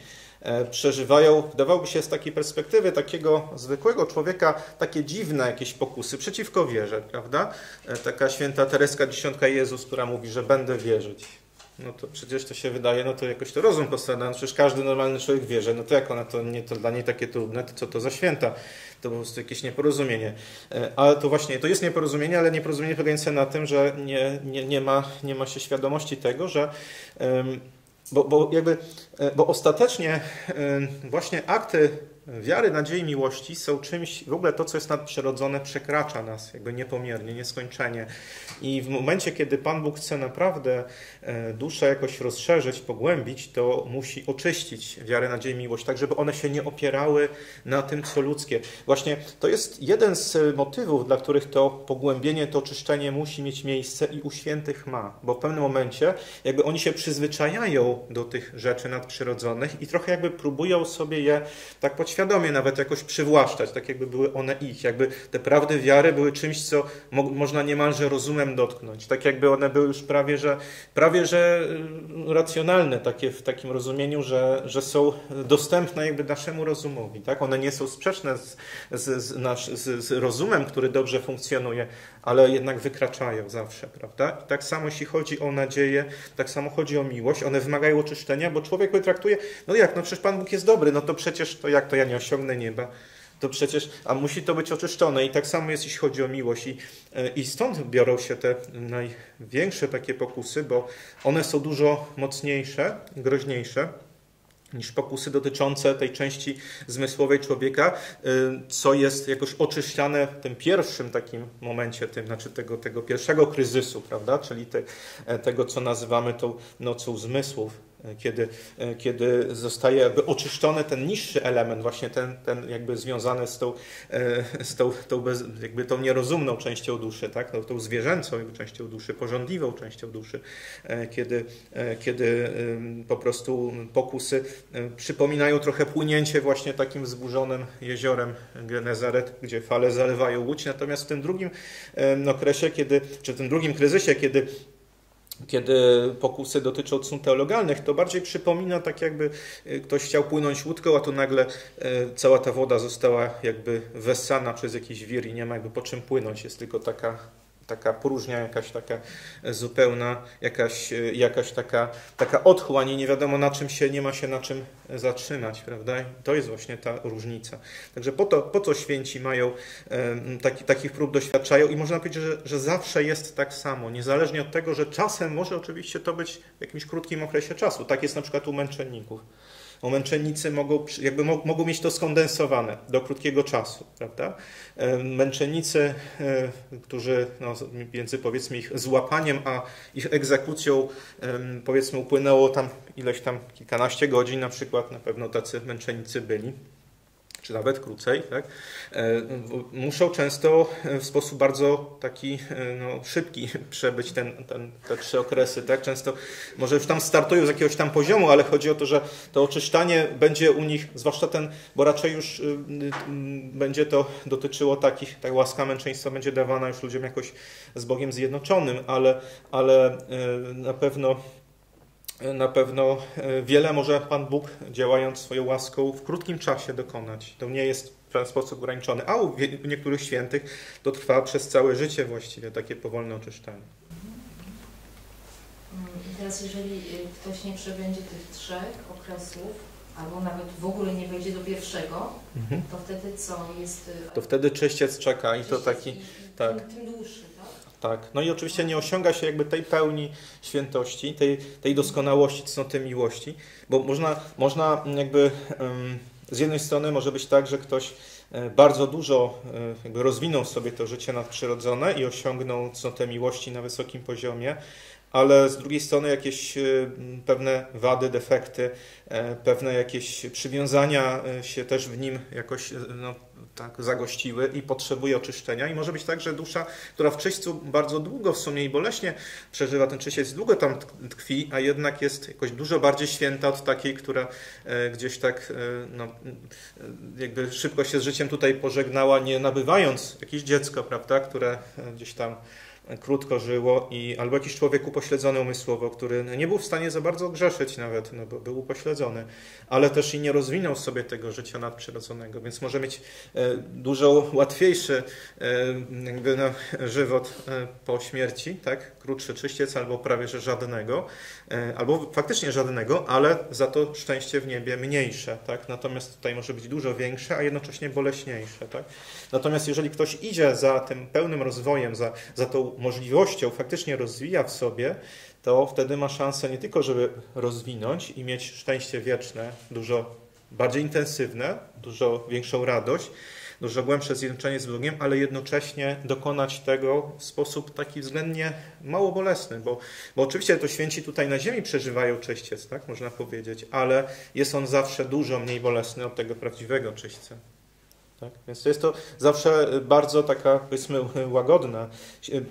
przeżywają, wydawałoby się z takiej perspektywy takiego zwykłego człowieka, takie dziwne jakieś pokusy przeciwko wierze, prawda? E, taka święta Tereska Dziesiątka Jezus, która mówi, że będę wierzyć. No to przecież to się wydaje, no to jakoś to rozum postradany, no przecież każdy normalny człowiek wierzy, no to jak ona to, nie, to dla niej takie trudne, to co to za święta? To po prostu jakieś nieporozumienie. E, ale to właśnie, to jest nieporozumienie, ale nieporozumienie polegające na tym, że nie, nie, nie, ma, nie ma się świadomości tego, że um, bo, bo, jakby, e, bo ostatecznie e, właśnie akty wiary, nadziei, miłości są czymś, w ogóle to, co jest nadprzyrodzone, przekracza nas jakby niepomiernie, nieskończenie. I w momencie, kiedy Pan Bóg chce naprawdę e, duszę jakoś rozszerzyć, pogłębić, to musi oczyścić wiarę, nadzieję, miłość, tak żeby one się nie opierały na tym, co ludzkie. Właśnie to jest jeden z motywów, dla których to pogłębienie, to oczyszczenie musi mieć miejsce i u świętych ma, bo w pewnym momencie jakby oni się przyzwyczajają do tych rzeczy nadprzyrodzonych i trochę jakby próbują sobie je tak podświadomie nawet jakoś przywłaszczać, tak jakby były one ich, jakby te prawdy wiary były czymś, co mo można niemalże rozumem dotknąć, tak jakby one były już prawie, że, prawie, że y, racjonalne takie w takim rozumieniu, że, że są dostępne jakby naszemu rozumowi, tak? One nie są sprzeczne z, z, z, nasz, z, z rozumem, który dobrze funkcjonuje, ale jednak wykraczają zawsze, prawda? I tak samo jeśli chodzi o nadzieję, tak samo chodzi o miłość, one wymagają oczyszczenia, bo człowiek traktuje, no jak, no przecież Pan Bóg jest dobry, no to przecież to jak to ja nie osiągnę nieba? To przecież, a musi to być oczyszczone i tak samo jest, jeśli chodzi o miłość. I, e, i stąd biorą się te największe takie pokusy, bo one są dużo mocniejsze, groźniejsze niż pokusy dotyczące tej części zmysłowej człowieka, y, co jest jakoś oczyszczane w tym pierwszym takim momencie, tym, znaczy tego, tego pierwszego kryzysu, prawda? czyli te, e, tego, co nazywamy tą nocą zmysłów, e, kiedy, e, kiedy zostaje jakby oczyszczony ten niższy element, właśnie ten, ten jakby związany z tą, z tą, tą, bez, jakby tą nierozumną częścią duszy, tak? tą, tą zwierzęcą jakby częścią duszy, porządliwą częścią duszy, kiedy, kiedy po prostu pokusy przypominają trochę płynięcie właśnie takim wzburzonym jeziorem Genezaret, gdzie fale zalewają łódź. Natomiast w tym drugim okresie, kiedy, czy w tym drugim kryzysie, kiedy kiedy pokusy dotyczą cnót teologalnych, to bardziej przypomina tak jakby e, ktoś chciał płynąć łódką, a tu nagle e, cała ta woda została jakby wessana przez jakiś wir i nie ma jakby po czym płynąć. Jest tylko taka taka próżnia, jakaś taka zupełna, jakaś, jakaś taka, taka otchłań nie wiadomo na czym się, nie ma się na czym zatrzymać, prawda? to jest właśnie ta różnica. Także po to, po co święci mają taki, takich prób doświadczają i można powiedzieć, że, że zawsze jest tak samo, niezależnie od tego, że czasem może oczywiście to być w jakimś krótkim okresie czasu. Tak jest na przykład u męczenników bo męczennicy mogą, jakby mogą mieć to skondensowane do krótkiego czasu, prawda? Męczennicy, e, którzy no, między powiedzmy ich złapaniem, a ich egzekucją powiedzmy upłynęło tam ileś tam kilkanaście godzin na przykład, na pewno tacy męczennicy byli czy nawet krócej, tak, e, muszą często w sposób bardzo taki e, no, szybki przebyć ten, ten, te trzy okresy. Tak? Często może już tam startują z jakiegoś tam poziomu, ale chodzi o to, że to oczyszczanie będzie u nich, zwłaszcza ten, bo raczej już y, y, będzie to dotyczyło takich, tak łaska męczeństwa będzie dawana już ludziom jakoś z Bogiem zjednoczonym, ale, ale na pewno na pewno e, wiele może Pan Bóg, działając swoją łaską, w krótkim czasie dokonać. To nie jest w ten sposób ograniczony. A u niektórych świętych to trwa przez całe życie właściwie takie powolne oczyszczanie. I teraz jeżeli y, ktoś nie przebędzie tych trzech okresów, albo nawet w ogóle nie wejdzie do pierwszego, mhm. to wtedy co jest... Y, to wtedy czyściec czeka i to taki... I, tak. Tym, tym dłuższy. Tak. No i oczywiście nie osiąga się jakby tej pełni świętości, tej, tej doskonałości, cnoty miłości, bo można, można jakby z jednej strony może być tak, że ktoś e, bardzo dużo e, jakby rozwinął sobie to życie nadprzyrodzone i osiągnął cnotę miłości na wysokim poziomie, ale z drugiej strony jakieś e, pewne wady, defekty, pewne jakieś przywiązania się też w nim jakoś no, tak, zagościły i potrzebuje oczyszczenia. I może być tak, że dusza, która w czyśćcu bardzo długo w sumie i boleśnie przeżywa ten czyściec, długo tam tkwi, a jednak jest jakoś dużo bardziej święta od takiej, która e, gdzieś tak e, no, jakby szybko się z życiem tutaj pożegnała, nie nabywając jakieś dziecko, prawda, które gdzieś tam krótko żyło i albo jakiś człowiek upośledzony umysłowo, który nie był w stanie za bardzo grzeszyć nawet, no bo był upośledzony, ale też i nie rozwinął sobie tego życia nadprzyrodzonego, więc może mieć e, dużo łatwiejszy e, jakby no, żywot e, po śmierci, tak? Krótszy czyściec albo prawie że żadnego, albo faktycznie żadnego, ale za to szczęście w niebie mniejsze, tak? natomiast tutaj może być dużo większe, a jednocześnie boleśniejsze. Tak? Natomiast jeżeli ktoś idzie za tym pełnym rozwojem, za, za tą możliwością faktycznie rozwija w sobie, to wtedy ma szansę nie tylko, żeby rozwinąć i mieć szczęście wieczne, dużo bardziej intensywne, dużo większą radość, dużo głębsze zjednoczenie z Bogiem, ale jednocześnie dokonać tego w sposób taki względnie mało bolesny, bo, bo oczywiście to święci tutaj na ziemi przeżywają czyściec, tak można powiedzieć, ale jest on zawsze dużo mniej bolesny od tego prawdziwego czyśćca. Tak? Więc to jest to zawsze bardzo taka, powiedzmy, łagodna.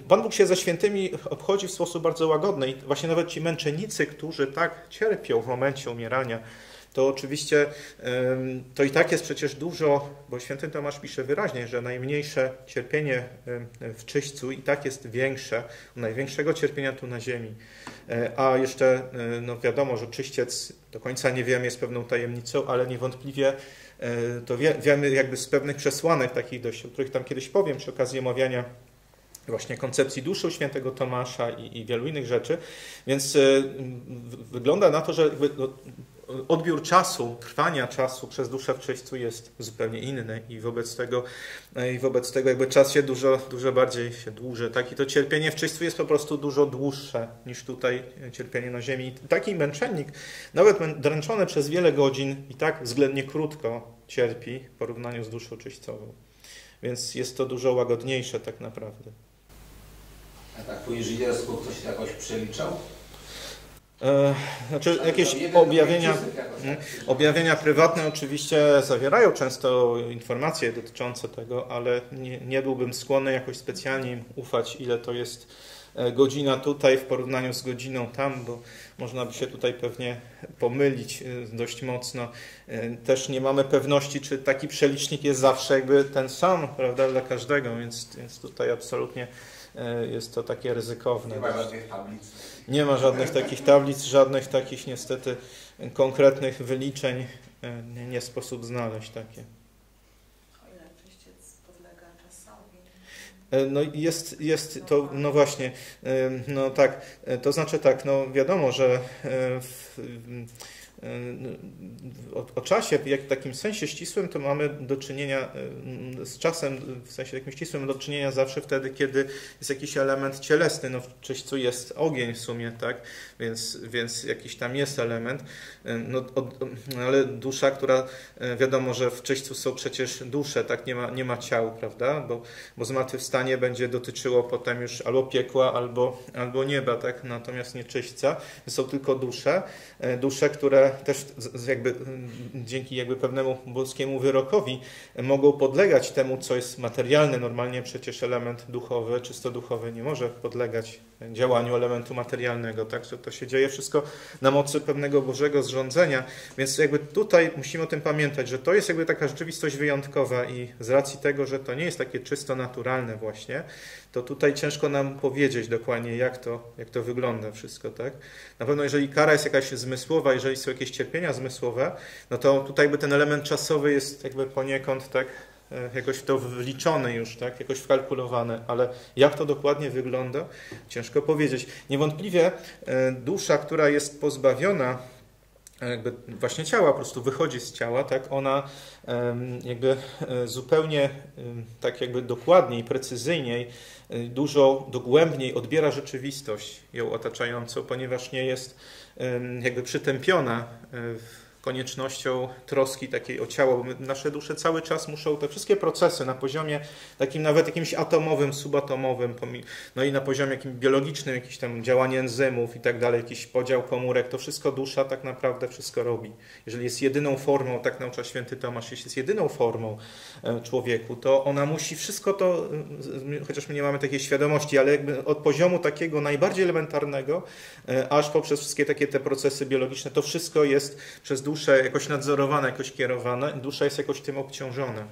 Pan Bóg się ze świętymi obchodzi w sposób bardzo łagodny i właśnie nawet ci męczennicy, którzy tak cierpią w momencie umierania, to oczywiście to i tak jest przecież dużo, bo święty Tomasz pisze wyraźnie, że najmniejsze cierpienie w czyśćcu i tak jest większe, największego cierpienia tu na ziemi. E, a jeszcze no wiadomo, że czyściec do końca nie wiem, jest pewną tajemnicą, ale niewątpliwie e, to wie, wiemy jakby z pewnych przesłanek takich dość, o których tam kiedyś powiem przy okazji omawiania właśnie koncepcji duszy świętego Tomasza i, i wielu innych rzeczy. Więc y, wygląda na to, że no, odbiór czasu, trwania czasu przez duszę w czyśćcu jest zupełnie inny i wobec tego, i wobec tego jakby czas się dużo, dużo bardziej się dłuży. Tak? I to cierpienie w czyśćcu jest po prostu dużo dłuższe niż tutaj cierpienie na ziemi. Taki męczennik, nawet dręczony przez wiele godzin i tak względnie krótko cierpi w porównaniu z duszą czyśćcową. Więc jest to dużo łagodniejsze tak naprawdę. A tak po inżyniersku ktoś to jakoś przeliczał? E, znaczy jakieś objawienia, objawienia prywatne oczywiście zawierają często informacje dotyczące tego, ale nie, nie byłbym skłonny jakoś specjalnie im ufać, ile to jest e, godzina tutaj w porównaniu z godziną tam, bo można by się tutaj pewnie pomylić e, dość mocno. Też nie mamy pewności, czy taki przelicznik jest zawsze jakby ten sam, prawda, dla każdego, więc, więc tutaj absolutnie jest to takie ryzykowne. Nie ma tablic. Nie ma żadnych takich tablic, żadnych takich niestety konkretnych wyliczeń e, nie, nie sposób znaleźć takie. E, no jest, jest to, no właśnie, no tak, to znaczy tak, no wiadomo, że w, o, o, czasie, jak w takim sensie ścisłym, to mamy do czynienia z czasem, w sensie takim ścisłym, do czynienia zawsze wtedy, kiedy jest jakiś element cielesny. No w czyśćcu jest ogień w sumie, tak? Więc, więc jakiś tam jest element. No, od, ale dusza, która wiadomo, że w czyśćcu są przecież dusze, tak? Nie ma, nie ma ciał, prawda? Bo, bo zmartwychwstanie będzie dotyczyło potem już albo piekła, albo, albo nieba, tak? Natomiast nie czyśćca. Są tylko dusze. Dusze, które też jakby dzięki jakby pewnemu boskiemu wyrokowi mogą podlegać temu, co jest materialne. Normalnie przecież element duchowy, czysto duchowy nie może podlegać działaniu elementu materialnego, tak? Że to się dzieje wszystko na mocy pewnego Bożego zrządzenia, więc jakby tutaj musimy o tym pamiętać, że to jest jakby taka rzeczywistość wyjątkowa i z racji tego, że to nie jest takie czysto naturalne właśnie, to tutaj ciężko nam powiedzieć dokładnie, jak to, jak to wygląda wszystko, tak? Na pewno jeżeli kara jest jakaś zmysłowa, jeżeli są jakieś cierpienia zmysłowe, no to tutaj by ten element czasowy jest jakby poniekąd tak jakoś w to wliczone już, tak, jakoś wkalkulowane, ale jak to dokładnie wygląda, ciężko powiedzieć. Niewątpliwie e, dusza, która jest pozbawiona e, jakby właśnie ciała, po prostu wychodzi z ciała, tak, ona jakby zupełnie tak jakby dokładniej, precyzyjniej dużo dogłębniej odbiera rzeczywistość ją otaczającą, ponieważ nie jest jakby przytępiona w koniecznością troski takiej o ciało, bo nasze dusze cały czas muszą te wszystkie procesy na poziomie takim nawet jakimś atomowym, subatomowym, no i na poziomie jakim biologicznym, jakieś tam działanie enzymów i tak dalej, jakiś podział komórek, to wszystko dusza tak naprawdę wszystko robi. Jeżeli jest jedyną formą, tak naucza święty Tomasz, jeśli jest jedyną formą e, człowieku, to ona musi wszystko to, chociaż my nie mamy takiej świadomości, ale jakby od poziomu takiego najbardziej elementarnego, e, aż poprzez wszystkie takie te procesy biologiczne, to wszystko jest przez duszę jakoś nadzorowane, jakoś kierowane, dusza jest jakoś tym obciążona.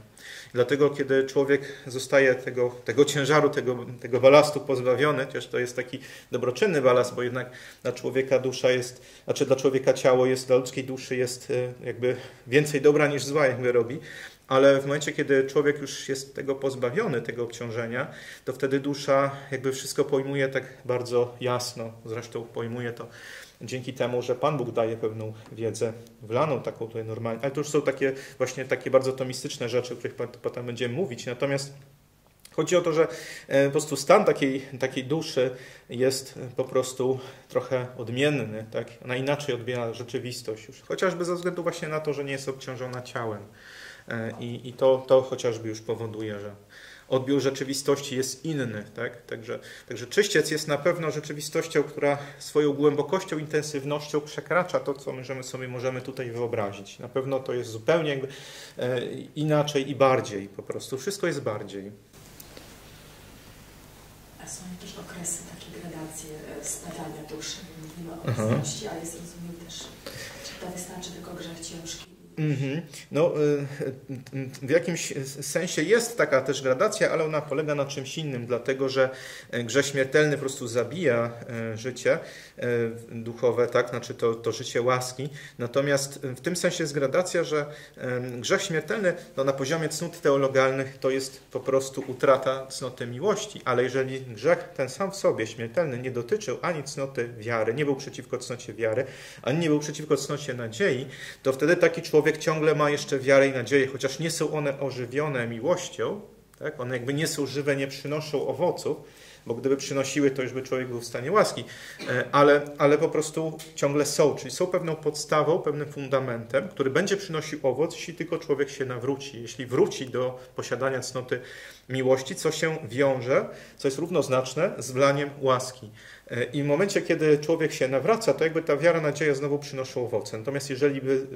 Dlatego, kiedy człowiek zostaje tego, tego ciężaru, tego, tego balastu pozbawiony, chociaż to jest taki dobroczynny balast, bo jednak dla człowieka dusza jest, znaczy dla człowieka ciało jest, dla ludzkiej duszy jest e, jakby więcej dobra niż zła, jakby robi, ale w momencie, kiedy człowiek już jest tego pozbawiony, tego obciążenia, to wtedy dusza jakby wszystko pojmuje tak bardzo jasno. Zresztą pojmuje to dzięki temu, że Pan Bóg daje pewną wiedzę wlaną, taką tutaj normalnie. Ale to już są takie właśnie takie bardzo tomistyczne rzeczy, o których potem będziemy mówić. Natomiast Chodzi o to, że e, po prostu stan takiej, takiej duszy jest po prostu trochę odmienny, tak? Ona inaczej odbiera rzeczywistość już, chociażby ze względu właśnie na to, że nie jest obciążona ciałem. E, I, i to, to chociażby już powoduje, że odbiór rzeczywistości jest inny. Tak? Także, także czyściec jest na pewno rzeczywistością, która swoją głębokością, intensywnością przekracza to, co my sobie możemy tutaj wyobrazić. Na pewno to jest zupełnie jakby, e, inaczej i bardziej po prostu. Wszystko jest bardziej. A są jakieś okresy, takie gradacje stawiania duszy? Mówimy o obecności, ale jest rozumiem też, czy to wystarczy tylko grzech ciężki Mhm. No, y, w jakimś sensie jest taka też gradacja, ale ona polega na czymś innym, dlatego że e, grzech śmiertelny po prostu zabija e, życie e, duchowe, tak? znaczy to, to życie łaski. Natomiast w tym sensie jest gradacja, że grzech śmiertelny no, na poziomie cnót teologalnych to jest po prostu utrata cnoty miłości, ale jeżeli grzech ten sam w sobie, śmiertelny, nie dotyczył ani cnoty wiary, nie był przeciwko cnocie wiary, ani nie był przeciwko cnocie nadziei, to wtedy taki człowiek człowiek ciągle ma jeszcze wiarę i nadzieję, chociaż nie są one ożywione miłością, tak? one jakby nie są żywe, nie przynoszą owoców, bo gdyby przynosiły, to już by człowiek był w stanie łaski, e, ale, ale po prostu ciągle są, czyli są pewną podstawą, pewnym fundamentem, który będzie przynosił owoc, jeśli tylko człowiek się nawróci, jeśli wróci do posiadania cnoty miłości, co się wiąże, co jest równoznaczne z wlaniem łaski. E, I w momencie, kiedy człowiek się nawraca, to jakby ta wiara, nadzieja znowu przynoszą owoce. Natomiast jeżeli by,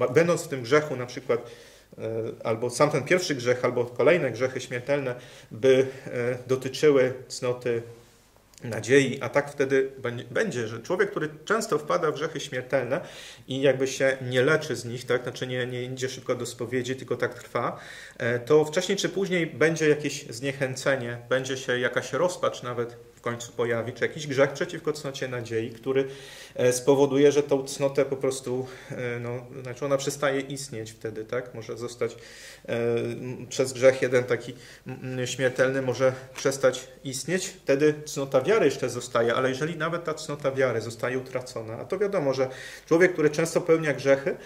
e, będąc w tym grzechu, na przykład e, albo sam ten pierwszy grzech, albo kolejne grzechy śmiertelne by dotyczyły cnoty nadziei, a tak wtedy będzie, że człowiek, który często wpada w grzechy śmiertelne i jakby się nie leczy z nich, tak, znaczy nie, nie idzie szybko do spowiedzi, tylko tak trwa, to wcześniej czy później będzie jakieś zniechęcenie, będzie się jakaś rozpacz nawet końcu pojawi, czy jakiś grzech przeciwko cnocie nadziei, który e, spowoduje, że tą cnotę po prostu, e, no, znaczy ona przestaje istnieć wtedy, tak? Może zostać e, przez grzech jeden taki śmiertelny może przestać istnieć, wtedy cnota wiary jeszcze zostaje, ale jeżeli nawet ta cnota wiary zostaje utracona, a to wiadomo, że człowiek, który często pełnia grzechy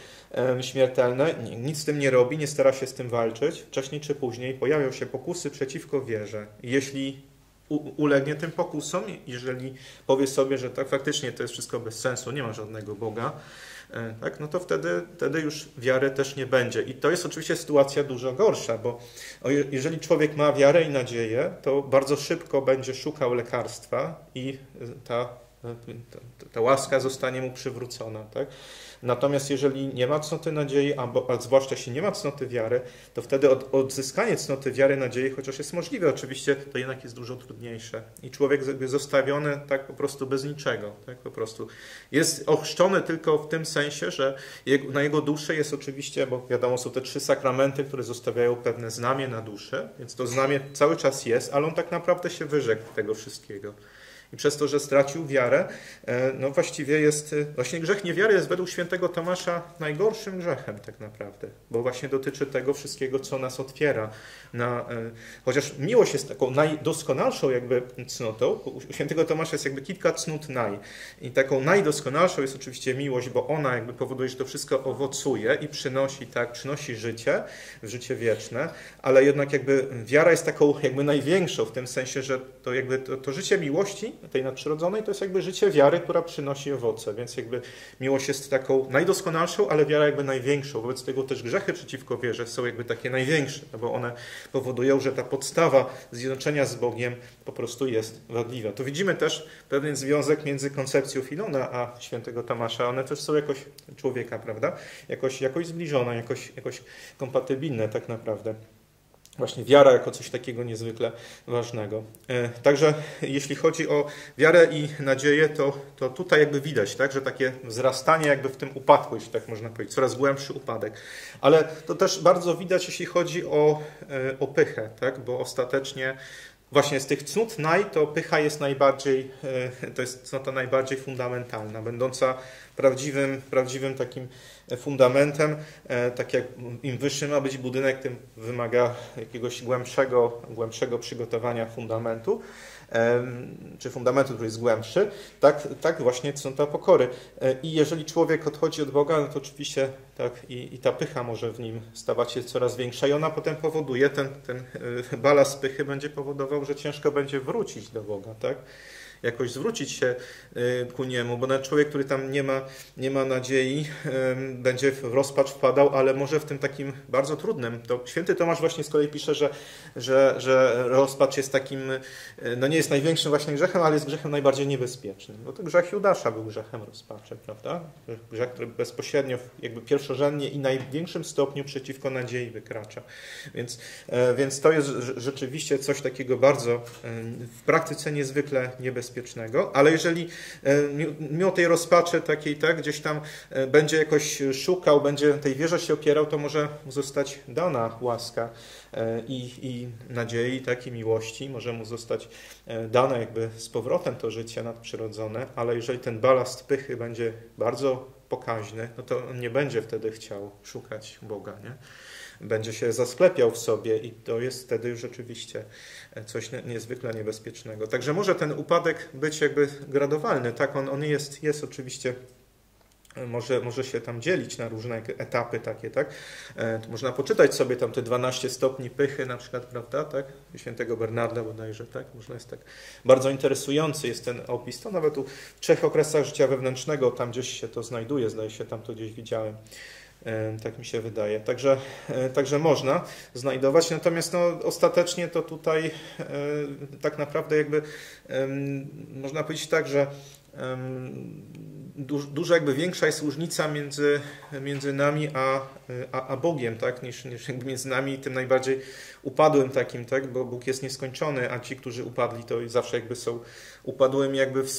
śmiertelne, nic z tym nie robi, nie stara się z tym walczyć, wcześniej czy później pojawią się pokusy przeciwko wierze. Jeśli ulegnie tym pokusom, jeżeli powie sobie, że tak faktycznie to jest wszystko bez sensu, nie ma żadnego Boga, e, tak, no to wtedy, wtedy już wiary też nie będzie. I to jest oczywiście sytuacja dużo gorsza, bo jeżeli człowiek ma wiarę i nadzieję, to bardzo szybko będzie szukał lekarstwa i ta, ta, ta łaska zostanie mu przywrócona. Tak? Natomiast jeżeli nie ma cnoty nadziei, a zwłaszcza jeśli nie ma cnoty wiary, to wtedy od, odzyskanie cnoty wiary, nadziei, chociaż jest możliwe oczywiście, to jednak jest dużo trudniejsze. I człowiek jest zostawiony tak po prostu bez niczego. Tak po prostu. Jest ochrzczony tylko w tym sensie, że na jego duszę jest oczywiście, bo wiadomo, są te trzy sakramenty, które zostawiają pewne znamie na duszę, więc to znamie cały czas jest, ale on tak naprawdę się wyrzekł tego wszystkiego i przez to, że stracił wiarę, e, no właściwie jest, e, właśnie grzech niewiary jest według świętego Tomasza najgorszym grzechem tak naprawdę, bo właśnie dotyczy tego wszystkiego, co nas otwiera. Na, e, chociaż miłość jest taką najdoskonalszą jakby cnotą, u świętego Tomasza jest jakby kilka cnót naj i taką najdoskonalszą jest oczywiście miłość, bo ona jakby powoduje, że to wszystko owocuje i przynosi, tak, przynosi życie, życie wieczne, ale jednak jakby wiara jest taką jakby największą w tym sensie, że to jakby to, to życie miłości tej nadprzyrodzonej, to jest jakby życie wiary, która przynosi owoce, więc jakby miłość jest taką najdoskonalszą, ale wiara jakby największą. Wobec tego też grzechy przeciwko wierze są jakby takie największe, no bo one powodują, że ta podstawa zjednoczenia z Bogiem po prostu jest wadliwa. Tu widzimy też pewien związek między koncepcją Filona a świętego Tomasza. One też są jakoś człowieka, prawda? Jakoś, jakoś zbliżone, jakoś, jakoś kompatybilne tak naprawdę właśnie wiara jako coś takiego niezwykle ważnego. E, także jeśli chodzi o wiarę i nadzieję, to, to tutaj jakby widać, tak, że takie wzrastanie jakby w tym upadku, jeśli tak można powiedzieć, coraz głębszy upadek. Ale to też bardzo widać, jeśli chodzi o, e, o pychę, tak, bo ostatecznie właśnie z tych cnót naj, to pycha jest najbardziej, e, to jest cnota najbardziej fundamentalna, będąca prawdziwym, prawdziwym takim fundamentem. Tak jak im wyższy ma być budynek, tym wymaga jakiegoś głębszego, głębszego przygotowania fundamentu czy fundamentu, który jest głębszy, tak, tak właśnie są te pokory. E, I jeżeli człowiek odchodzi od Boga, no to oczywiście tak i, i ta pycha może w nim stawać się coraz większa i ona potem powoduje, ten, ten e, balast pychy będzie powodował, że ciężko będzie wrócić do Boga, tak? Jakoś zwrócić się y, ku niemu, bo nawet człowiek, który tam nie ma, nie ma nadziei, będzie w rozpacz wpadał, ale może w tym takim bardzo trudnym. To święty Tomasz właśnie z kolei pisze, że, że, że rozpacz jest takim, y, no nie jest największym właśnie grzechem, ale jest grzechem najbardziej niebezpiecznym. Bo to grzech Judasza był grzechem rozpaczy, prawda? Grzech, który bezpośrednio, jakby pierwszorzędnie i największym stopniu przeciwko nadziei wykracza. Więc, e, więc to jest rzeczywiście coś takiego bardzo w praktyce niezwykle niebezpiecznego bezpiecznego, ale jeżeli e, mimo tej rozpaczy takiej, tak, gdzieś tam e, będzie jakoś szukał, będzie tej wierze się opierał, to może mu zostać dana łaska e, i, i nadziei, tak, i miłości, może mu zostać dane jakby z powrotem to życie nadprzyrodzone, ale jeżeli ten balast pychy będzie bardzo pokaźny, no to on nie będzie wtedy chciał szukać Boga, nie? Będzie się zasklepiał w sobie i to jest wtedy już rzeczywiście coś niezwykle niebezpiecznego. Także może ten upadek być jakby gradowalny, tak, on, on jest, jest oczywiście może, może się tam dzielić na różne etapy takie, tak? E, można poczytać sobie tam te 12 stopni pychy na przykład, prawda, tak? Świętego Bernarda bodajże, tak? Można jest tak, bardzo interesujący jest ten opis, to nawet u trzech okresach życia wewnętrznego tam gdzieś się to znajduje, zdaje się, tam to gdzieś widziałem. Tak mi się wydaje. Także, e, także można znajdować, natomiast no, ostatecznie to tutaj e, tak naprawdę jakby można powiedzieć tak, że dużo jakby większa jest różnica między, między nami a, a, a Bogiem, tak, niż, niż jakby między nami tym najbardziej upadłym takim, tak, bo Bóg jest nieskończony, a ci, którzy upadli, to zawsze jakby są upadłymi jakby w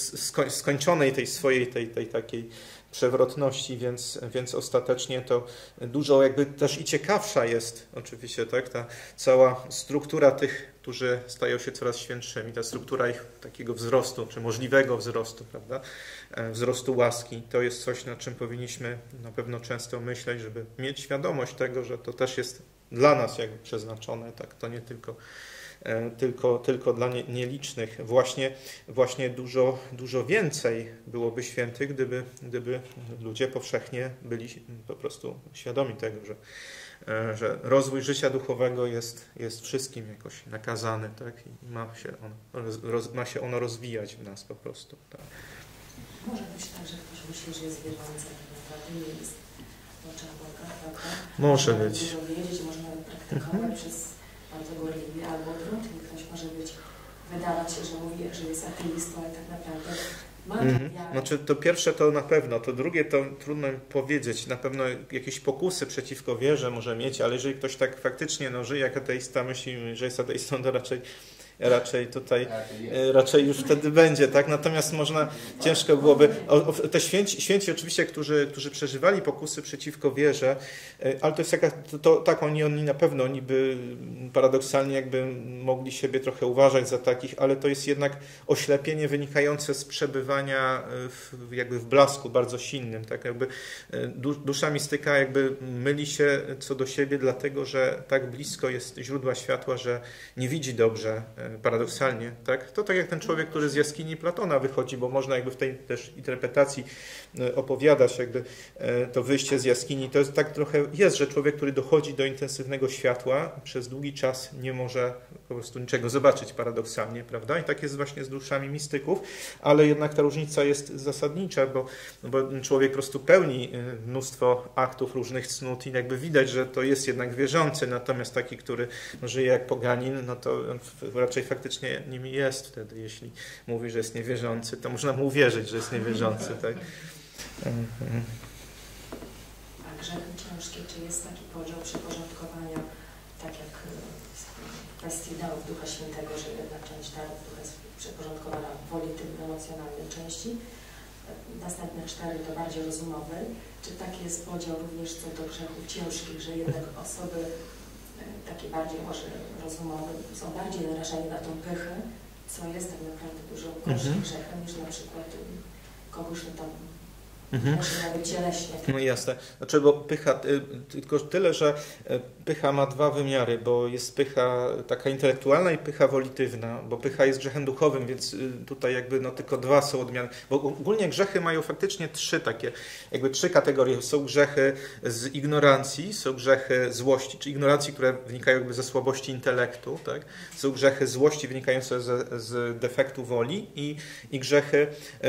skończonej tej swojej, tej, tej takiej przewrotności, więc, więc ostatecznie to dużo jakby też i ciekawsza jest oczywiście tak, ta cała struktura tych, którzy stają się coraz świętszymi, ta struktura ich takiego wzrostu, czy możliwego wzrostu, prawda, e, wzrostu łaski, to jest coś, nad czym powinniśmy na pewno często myśleć, żeby mieć świadomość tego, że to też jest dla nas jakby przeznaczone, tak, to nie tylko tylko, tylko dla nielicznych. Właśnie, właśnie dużo, dużo więcej byłoby świętych, gdyby, gdyby ludzie powszechnie byli po prostu świadomi tego, że, e, że rozwój życia duchowego jest, jest wszystkim jakoś nakazany tak? i ma się, on, roz, ma się ono rozwijać w nas po prostu. Tak. Może być tak, że ktoś myśli, że jest wierzący, tak naprawdę nie jest Boga? Może być. Dużo wiedzieć, można praktykować mhm. przez bardzo gorliwy, albo odwrotnie, ktoś może być, wydawać się, że mówi, że jest ateistą, ale tak naprawdę ma mhm. Znaczy to pierwsze to na pewno, to drugie to trudno powiedzieć. Na pewno jakieś pokusy przeciwko wierze może mieć, ale jeżeli ktoś tak faktycznie no, żyje jak ateista, myśli, że jest ateistą, to raczej raczej tutaj e, raczej już wtedy będzie, tak? Natomiast można, ciężko byłoby, o, o, te święci, święci oczywiście, którzy, którzy przeżywali pokusy przeciwko wierze, e, ale to jest jaka, to, to, tak, oni, oni na pewno, oni by paradoksalnie jakby mogli siebie trochę uważać za takich, ale to jest jednak oślepienie wynikające z przebywania w, jakby w blasku bardzo silnym, tak? Jakby e, dusza mistyka jakby myli się co do siebie, dlatego, że tak blisko jest źródła światła, że nie widzi dobrze paradoksalnie, tak? To tak jak ten człowiek, który z jaskini Platona wychodzi, bo można jakby w tej też interpretacji e, opowiadać jakby e, to wyjście z jaskini. To jest tak trochę jest, że człowiek, który dochodzi do intensywnego światła, przez długi czas nie może po prostu niczego zobaczyć paradoksalnie, prawda? I tak jest właśnie z duszami mistyków, ale jednak ta różnica jest zasadnicza, bo, bo człowiek po prostu pełni e, mnóstwo aktów różnych cnót i jakby widać, że to jest jednak wierzący, natomiast taki, który żyje jak poganin, no to raczej faktycznie nimi jest wtedy. Jeśli mówi, że jest niewierzący, to można mu uwierzyć, że jest niewierzący. Tak? A grzechy ciężkie, czy jest taki podział przyporządkowania, tak jak w kwestii darów Ducha Świętego, że jedna część darów Ducha jest przyporządkowana woli tym emocjonalnej części, następne cztery to bardziej rozumowe. Czy taki jest podział również co do grzechów ciężkich, że jednak osoby takie bardziej może rozumowe, są bardziej narażeni na tą pychę, co jest tak naprawdę dużo gorszym mhm. grzechem niż na przykład kogoś no tam Mhm. Może nawet cieleśnie. No jasne. Znaczy, bo pycha, y, tylko tyle, że y, pycha ma dwa wymiary, bo jest pycha taka intelektualna i pycha wolitywna, bo pycha jest grzechem duchowym, więc y, tutaj jakby no tylko dwa są odmiany. Bo ogólnie grzechy mają faktycznie trzy takie, jakby trzy kategorie. Są grzechy z ignorancji, są grzechy złości, czy ignorancji, które wynikają jakby ze słabości intelektu, tak? Są grzechy złości wynikające z, z defektu woli i, i grzechy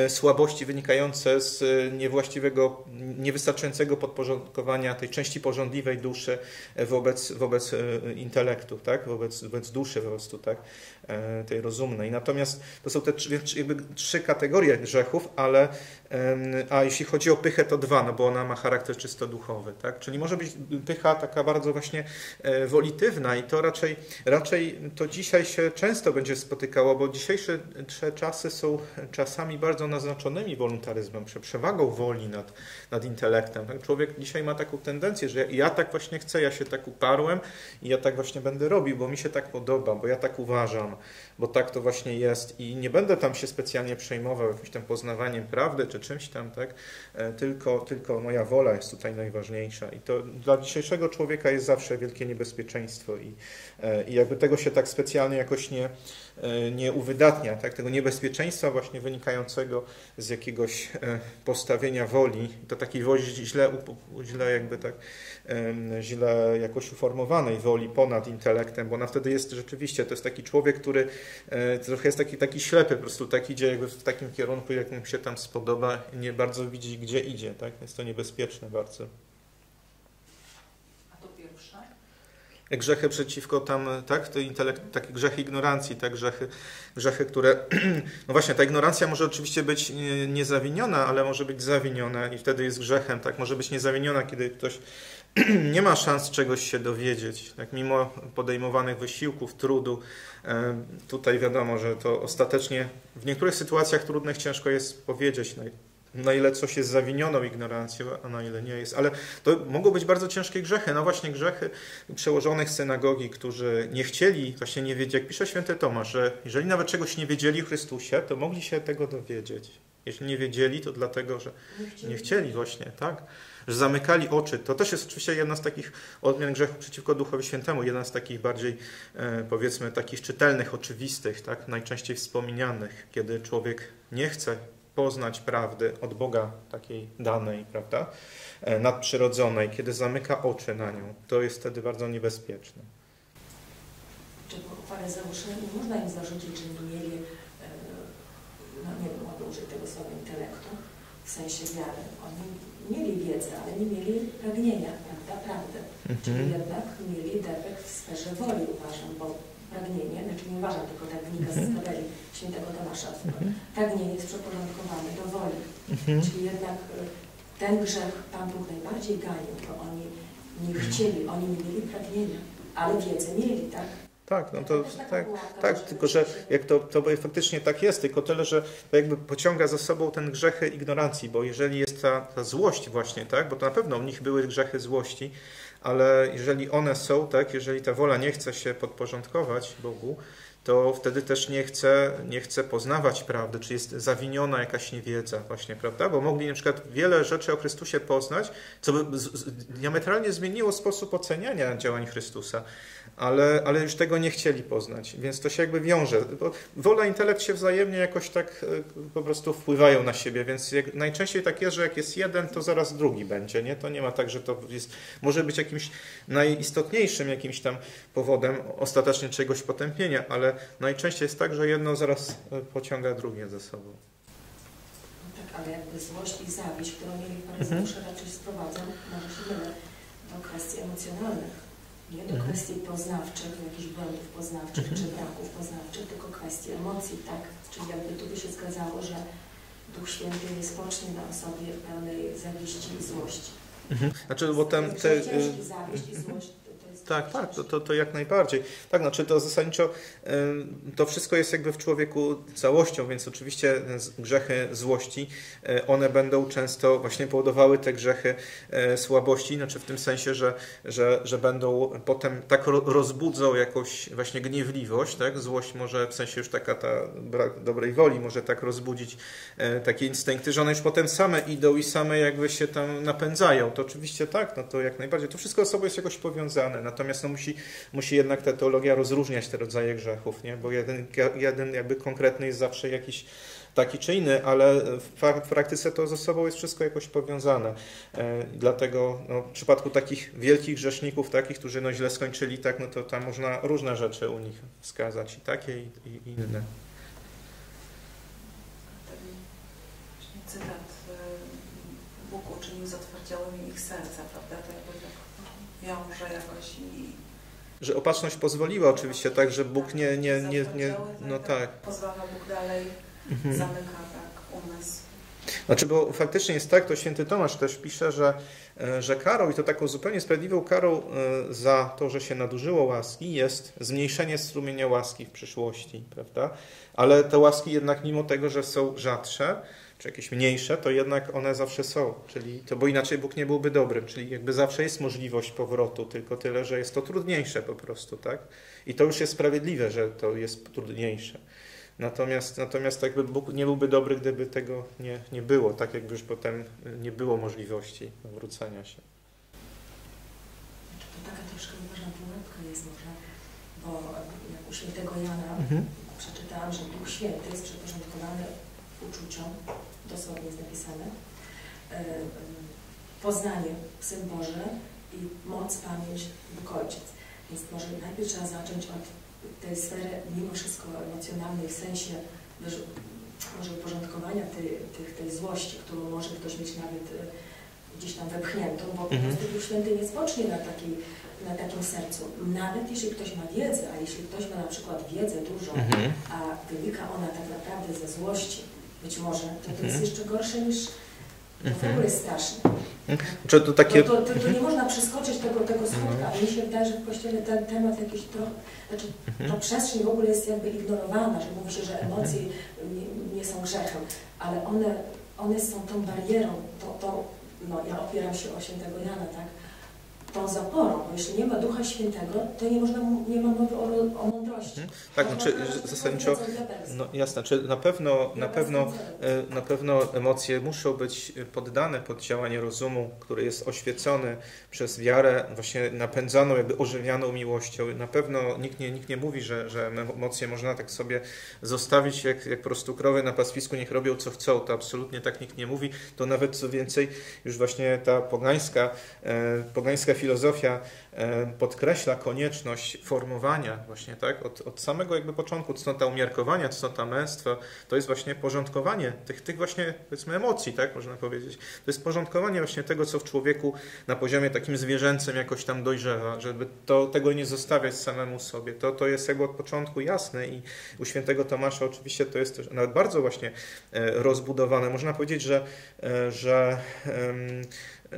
słabości wynikające z niewłaściwego, niewystarczającego podporządkowania tej części porządliwej duszy wobec, wobec e, intelektu, tak? wobec, wobec duszy po prostu, tak? E, tej rozumnej. Natomiast to są te trzy, jakby trzy kategorie grzechów, ale a jeśli chodzi o pychę, to dwa, no bo ona ma charakter czysto duchowy. Tak? Czyli może być pycha taka bardzo właśnie e, wolitywna i to raczej, raczej to dzisiaj się często będzie spotykało, bo dzisiejsze czasy są czasami bardzo naznaczonymi wolontaryzmem, przewagą woli nad, nad intelektem. Tak? Człowiek dzisiaj ma taką tendencję, że ja tak właśnie chcę, ja się tak uparłem i ja tak właśnie będę robił, bo mi się tak podoba, bo ja tak uważam, farlo. Bo tak to właśnie jest i nie będę tam się specjalnie przejmował jakimś tam poznawaniem prawdy czy czymś tam, tak? E, tylko, tylko moja wola jest tutaj najważniejsza i to dla dzisiejszego człowieka jest zawsze wielkie niebezpieczeństwo i, e, i jakby tego się tak specjalnie jakoś nie, e, nie uwydatnia, tak? tego niebezpieczeństwa właśnie wynikającego z jakiegoś postawienia woli, to takiej woli źle, źle jakby tak źle jakoś uformowanej woli ponad intelektem, bo ona wtedy jest rzeczywiście, to jest taki człowiek, który trochę jest taki, taki ślepy, po prostu tak idzie jakby w takim kierunku, jak mu się tam spodoba nie bardzo widzi, gdzie idzie, tak? Jest to niebezpieczne bardzo. A to pierwsze? Grzechy przeciwko tam, tak? To intelekt, takie grzechy ignorancji, tak? Grzechy, grzechy, które... No właśnie, ta ignorancja może oczywiście być niezawiniona, ale może być zawiniona i wtedy jest grzechem, tak? Może być niezawiniona, kiedy ktoś nie ma szans czegoś się dowiedzieć. Tak, mimo podejmowanych wysiłków, trudu, tutaj wiadomo, że to ostatecznie w niektórych sytuacjach trudnych ciężko jest powiedzieć, na ile coś jest zawinioną ignorancją, a na ile nie jest. Ale to mogą być bardzo ciężkie grzechy. No właśnie grzechy przełożonych synagogi, którzy nie chcieli, właśnie nie wiedzieć, jak pisze święty Tomasz, że jeżeli nawet czegoś nie wiedzieli o Chrystusie, to mogli się tego dowiedzieć. Jeśli nie wiedzieli, to dlatego, że nie chcieli właśnie, tak? Że zamykali oczy. To też jest oczywiście jedna z takich odmian grzechu przeciwko Duchowi Świętemu, jedna z takich bardziej, e, powiedzmy, takich czytelnych, oczywistych, tak? Najczęściej wspomnianych, kiedy człowiek nie chce poznać prawdy od Boga takiej danej, prawda? E, nadprzyrodzonej, kiedy zamyka oczy na nią. To jest wtedy bardzo niebezpieczne. Czy faryzeusze nie można im zarzucić, że nie mieli no nie wiem, mogę użyć tego słowa intelektu, w sensie wiary. Oni mieli wiedzę, ale nie mieli pragnienia, prawda, prawdy. Mhm. Czyli jednak mieli defekt w sferze woli, uważam, bo pragnienie, znaczy nie uważam, tylko tak wynika z mhm. tabeli świętego Tomasza, mhm. pragnienie jest przeporządkowane do woli. Mhm. Czyli jednak y, ten grzech Pan Bóg najbardziej ganił, bo oni nie chcieli, oni nie mieli pragnienia, ale wiedzę mieli, tak? Tak, no to tak, tak, tylko że jak to, to faktycznie tak jest, tylko tyle, że to jakby pociąga za sobą ten grzechy ignorancji, bo jeżeli jest ta, ta złość właśnie, tak, bo to na pewno u nich były grzechy złości, ale jeżeli one są, tak, jeżeli ta wola nie chce się podporządkować Bogu, to wtedy też nie chce, nie chce poznawać prawdy, czy jest zawiniona jakaś niewiedza właśnie, prawda? Bo mogli na przykład wiele rzeczy o Chrystusie poznać, co by diametralnie zmieniło sposób oceniania działań Chrystusa ale, ale już tego nie chcieli poznać, więc to się jakby wiąże. Bo wola, intelekt się wzajemnie jakoś tak e, po prostu wpływają na siebie, więc jak, najczęściej tak jest, że jak jest jeden, to zaraz drugi będzie, nie? To nie ma tak, że to jest, może być jakimś najistotniejszym jakimś tam powodem ostatecznie czegoś potępienia, ale najczęściej jest tak, że jedno zaraz e, pociąga drugie ze sobą. No tak, ale jakby złość i zawiść, którą mieli faryzeusze mhm. raczej sprowadzam, może się mylę, do kwestii emocjonalnych nie do mhm. kwestii poznawczych, jakichś błędów poznawczych mhm. czy braków poznawczych, tylko kwestii emocji, tak? Czyli jakby tu by się zgadzało, że Duch Święty nie spocznie na osobie pełnej zawiści i złości. Mhm. Znaczy, bo tam te... Zawiść i złość to jest Tak, tak, to, to, to jak najbardziej. Tak, znaczy to zasadniczo to wszystko jest jakby w człowieku całością, więc oczywiście grzechy złości, e, one będą często właśnie powodowały te grzechy e, słabości, znaczy w tym sensie, że, że, że będą potem tak rozbudzą jakąś właśnie gniewliwość, tak? Złość może w sensie już taka ta brak dobrej woli może tak rozbudzić e, takie instynkty, że one już potem same idą i same jakby się tam napędzają. To oczywiście tak, no to jak najbardziej. To wszystko ze sobą jest jakoś powiązane. Natomiast no musi, musi jednak ta teologia rozróżniać te rodzaje grzechów, nie? bo jeden, jeden jakby konkretny jest zawsze jakiś taki czy inny, ale w praktyce to ze sobą jest wszystko jakoś powiązane. E, dlatego no, w przypadku takich wielkich grzeszników, takich, którzy no, źle skończyli, tak, no to tam można różne rzeczy u nich wskazać, i takie, i, i inne. cytat e, Bóg uczynił zatwardziałymi ich serca, prawda? To tak wiąże jakoś i... Że opatrzność pozwoliła oczywiście, tak, że Bóg nie, nie, nie, nie no tak. Pozwala Bóg dalej, mhm. zamyka tak umysł. Znaczy, bo faktycznie jest tak, to święty Tomasz też pisze, że, e, że karą, i to taką zupełnie sprawiedliwą karą e, za to, że się nadużyło łaski, jest zmniejszenie strumienia łaski w przyszłości, prawda? Ale te łaski jednak, mimo tego, że są rzadsze, czy jakieś mniejsze, to jednak one zawsze są, czyli to, bo inaczej Bóg nie byłby dobrym, czyli jakby zawsze jest możliwość powrotu, tylko tyle, że jest to trudniejsze po prostu, tak? I to już jest sprawiedliwe, że to jest trudniejsze. Natomiast, natomiast jakby Bóg nie byłby dobry, gdyby tego nie, nie było, tak jakby już potem nie było możliwości nawrócenia się. Znaczy, to taka troszkę ważna pułapka jest może, bo jak u świętego Jana mhm. przeczytałam, że Duch Święty jest przyporządkowany uczuciom, dosłownie jest napisane, e, e, poznanie Syn Boży i moc, pamięć Bóg Ojciec. Więc może najpierw trzeba zacząć od tej sfery mimo wszystko emocjonalnej, w sensie może uporządkowania tej, tej, tej złości, którą może ktoś mieć nawet e, gdzieś tam wepchniętą, bo po mhm. prostu Duch Święty nie spocznie na, takiej, na takim sercu. Nawet jeśli ktoś ma wiedzę, a jeśli ktoś ma na przykład wiedzę dużą, mhm. a wynika ona tak naprawdę ze złości, być może, to, to jest mhm. jeszcze gorsze niż to w ogóle jest straszne. Czy to, takie... to, to, to, nie można przeskoczyć tego, tego skutka. Mi się wydaje, że w Kościele ten temat jakiś trochę, znaczy ta przestrzeń w ogóle jest jakby ignorowana, że mówi się, że emocje nie, nie są grzechem, ale one, one są tą barierą, to, to, no ja opieram się o świętego Jana, tak? Tą zaporą, bo jeśli nie ma Ducha Świętego, to nie można, nie ma mowy o, o mądrości. Hmm. Tak, znaczy zasadniczo, no jasne, czy na pewno, na pewno, e, na pewno emocje muszą być poddane pod działanie rozumu, który jest oświecony przez wiarę, właśnie napędzaną, jakby ożywianą miłością. Na pewno nikt nie, nikt nie mówi, że, że emocje można tak sobie zostawić, jak, jak po prostu krowy na pastwisku, niech robią co chcą. To absolutnie tak nikt nie mówi. To nawet co więcej, już właśnie ta pogańska, e, pogańska filozofia e, podkreśla konieczność formowania właśnie tak, od, od samego jakby początku cnota umiarkowania, cnota męstwa, to jest właśnie porządkowanie tych, tych właśnie powiedzmy emocji, tak można powiedzieć. To jest porządkowanie właśnie tego, co w człowieku na poziomie takim zwierzęcym jakoś tam dojrzewa, żeby to, tego nie zostawiać samemu sobie. To, to jest jakby od początku jasne i u świętego Tomasza oczywiście to jest też nawet bardzo właśnie e, rozbudowane. Można powiedzieć, że, e, że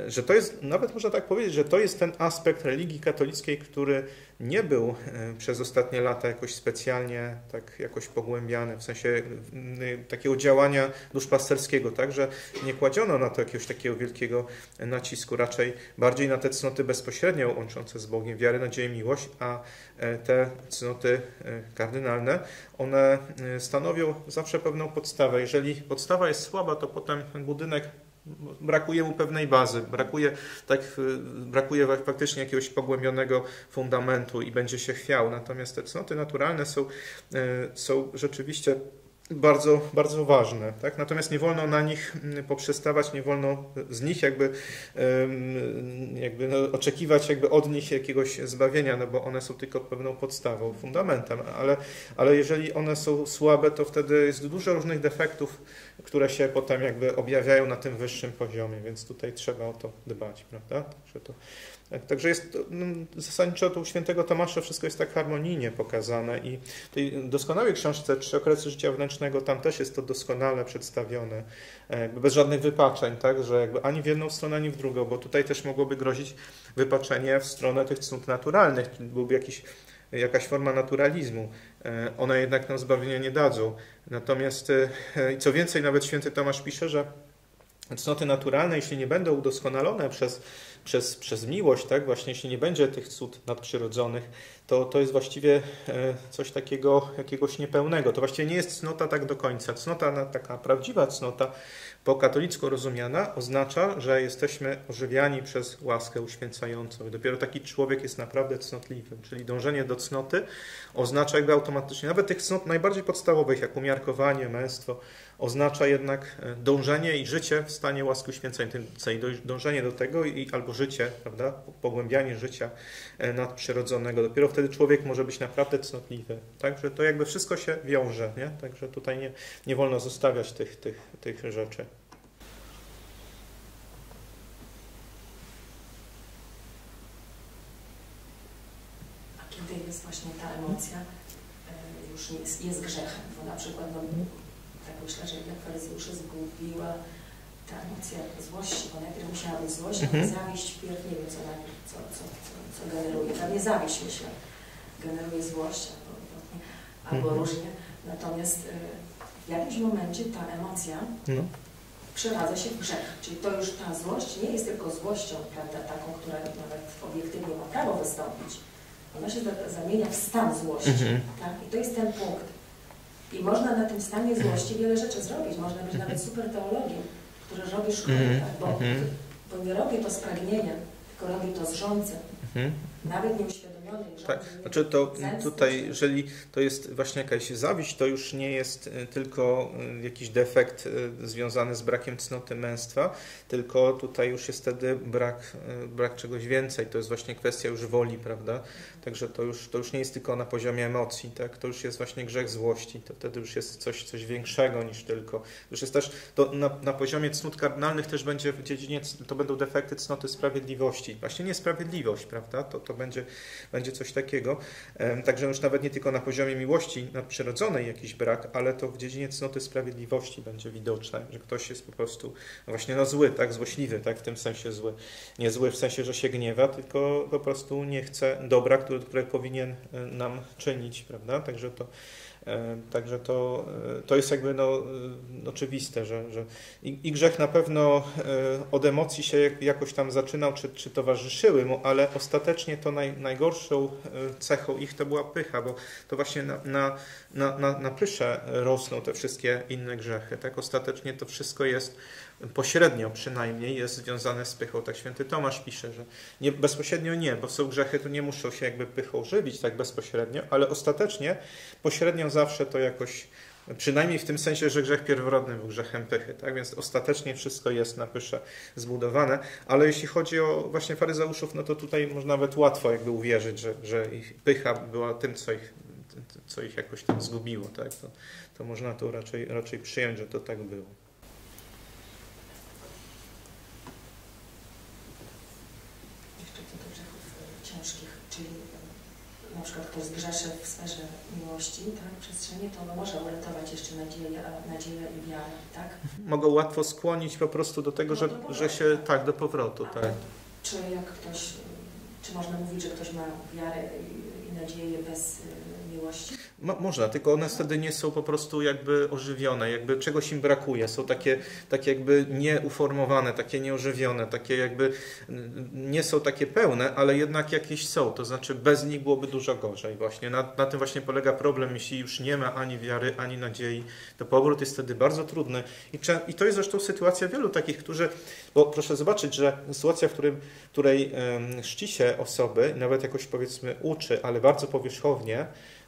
że to jest, nawet można tak powiedzieć, że to jest ten aspekt religii katolickiej, który nie był e, przez ostatnie lata jakoś specjalnie tak jakoś pogłębiany, w sensie takiego działania duszpasterskiego, tak, że nie kładziono na to jakiegoś takiego wielkiego nacisku, raczej bardziej na te cnoty bezpośrednio łączące z Bogiem, wiarę, nadzieję, miłość, a e, te cnoty e, kardynalne, one stanowią zawsze pewną podstawę. Jeżeli podstawa jest słaba, to potem ten budynek brakuje mu pewnej bazy, brakuje, tak, y, brakuje faktycznie jakiegoś pogłębionego fundamentu i będzie się chwiał. Natomiast te cnoty naturalne są, y, są rzeczywiście bardzo, bardzo ważne. Tak? Natomiast nie wolno na nich mm, poprzestawać, nie wolno z nich jakby, jakby no, oczekiwać jakby od nich jakiegoś zbawienia, no bo one są tylko pewną podstawą, fundamentem, ale, ale jeżeli one są słabe, to wtedy jest dużo różnych defektów, które się potem jakby objawiają na tym wyższym poziomie, więc tutaj trzeba o to dbać, prawda? Także to Tak, także jest no, zasadniczo to u świętego Tomasza wszystko jest tak harmonijnie pokazane i w tej doskonałej książce Trzy okresy życia wnętrznego tam też jest to doskonale przedstawione, e, bez żadnych wypaczeń, tak, że jakby ani w jedną stronę, ani w drugą, bo tutaj też mogłoby grozić wypaczenie w stronę tych cnót naturalnych, byłby jakiś jakaś forma naturalizmu. E, one jednak nam zbawienia nie dadzą. Natomiast, e, co więcej, nawet święty Tomasz pisze, że cnoty naturalne, jeśli nie będą udoskonalone przez, przez, przez miłość, tak, właśnie jeśli nie będzie tych cud nadprzyrodzonych, to, to jest właściwie e, coś takiego jakiegoś niepełnego. To właściwie nie jest cnota tak do końca. Cnota, taka prawdziwa cnota, po katolicku rozumiana, oznacza, że jesteśmy ożywiani przez łaskę uświęcającą. I dopiero taki człowiek jest naprawdę cnotliwy. Czyli dążenie do cnoty oznacza jakby automatycznie, nawet tych cnot najbardziej podstawowych, jak umiarkowanie, męstwo, oznacza jednak e, dążenie i życie w stanie łaski uświęcającej, dążenie do tego i albo życie, prawda, pogłębianie życia e, nadprzyrodzonego. Dopiero wtedy człowiek może być naprawdę cnotliwy. Także to jakby wszystko się wiąże, nie? Także tutaj nie, nie wolno zostawiać tych, tych, tych rzeczy. A kiedy jest właśnie ta emocja, e, już jest, jest grzechem, bo na przykład no, myślę, że jednak faryzeuszy zgubiła ta emocja złości, bo najpierw musiała być złość, mhm. a zawiść wpierw nie wiem, co, co, co, co, generuje. Pewnie zawiść, myślę, generuje złość albo, albo mhm. różnie. Natomiast y, w jakimś momencie ta emocja no. przeradza się w grzech. Czyli to już ta złość nie jest tylko złością, prawda, taką, która nawet obiektywnie ma prawo wystąpić. Ona się zamienia w stan złości. Mhm. Tak? I to jest ten punkt i można na tym stanie złości wiele rzeczy zrobić. Można być nawet super teologiem, który robi szkołę, -hmm. tak? bo, -hmm. bo nie robi to z pragnienia, tylko robi to z rządzy. -hmm. Nawet nieuświadomiony. Tak, znaczy to tutaj, jeżeli to jest właśnie jakaś zawiść, to już nie jest e, tylko e, jakiś defekt e, związany z brakiem cnoty męstwa, tylko tutaj już jest wtedy brak, brak czegoś więcej. To jest właśnie kwestia już woli, prawda? Także to już, to już nie jest tylko na poziomie emocji, tak? to już jest właśnie grzech złości, to wtedy już jest coś, coś większego niż tylko. Już jest też, to na, na poziomie cnót kardynalnych też będzie w dziedzinie, to będą defekty cnoty sprawiedliwości. Właśnie niesprawiedliwość, prawda? To, to będzie, będzie coś takiego. Także już nawet nie tylko na poziomie miłości nadprzyrodzonej jakiś brak, ale to w dziedzinie cnoty sprawiedliwości będzie widoczne, że ktoś jest po prostu właśnie no zły, tak? Złośliwy, tak? W tym sensie zły. Nie zły w sensie, że się gniewa, tylko po prostu nie chce dobra, który które powinien e, nam czynić, prawda? Także to, także to, e, to jest jakby no, oczywiste, że, że i, i, grzech na pewno od emocji się jakoś tam zaczynał, czy, czy towarzyszyły mu, ale ostatecznie to naj, najgorszą cechą ich to była pycha, bo to właśnie na, na, na, na, na pysze rosną te wszystkie inne grzechy. Tak ostatecznie to wszystko jest pośrednio przynajmniej jest związane z pychą. Tak święty Tomasz pisze, że nie, bezpośrednio nie, bo są grzechy, to nie muszą się jakby pychą żywić tak bezpośrednio, ale ostatecznie pośrednio zawsze to jakoś, przynajmniej w tym sensie, że grzech pierworodny był grzechem pychy, tak? więc ostatecznie wszystko jest na pysze zbudowane, ale jeśli chodzi o właśnie faryzeuszów, no to tutaj można nawet łatwo jakby uwierzyć, że, że ich pycha była tym, co ich, co ich jakoś tam zgubiło, tak? to, to można to raczej, raczej przyjąć, że to tak było. na przykład ktoś zgrzeszy w sferze miłości, tak, przestrzeni, to ono może uratować jeszcze nadzieję, nadzieję i wiarę, tak? Mogą łatwo skłonić po prostu do tego, no, że, do że się, tak, do powrotu, tak. Czy jak ktoś, czy można mówić, że ktoś ma wiarę i, i nadzieję bez miłości? Mo można, tylko one wtedy nie są po prostu jakby ożywione, jakby czegoś im brakuje. Są takie, takie jakby nieuformowane, takie nieożywione, takie jakby nie są takie pełne, ale jednak jakieś są. To znaczy bez nich byłoby dużo gorzej właśnie. Na, na tym właśnie polega problem, jeśli już nie ma ani wiary, ani nadziei, to powrót jest wtedy bardzo trudny. I, I to jest zresztą sytuacja wielu takich, którzy, bo proszę zobaczyć, że sytuacja, w którym, której um, się osoby, nawet jakoś powiedzmy uczy, ale bardzo powierzchownie,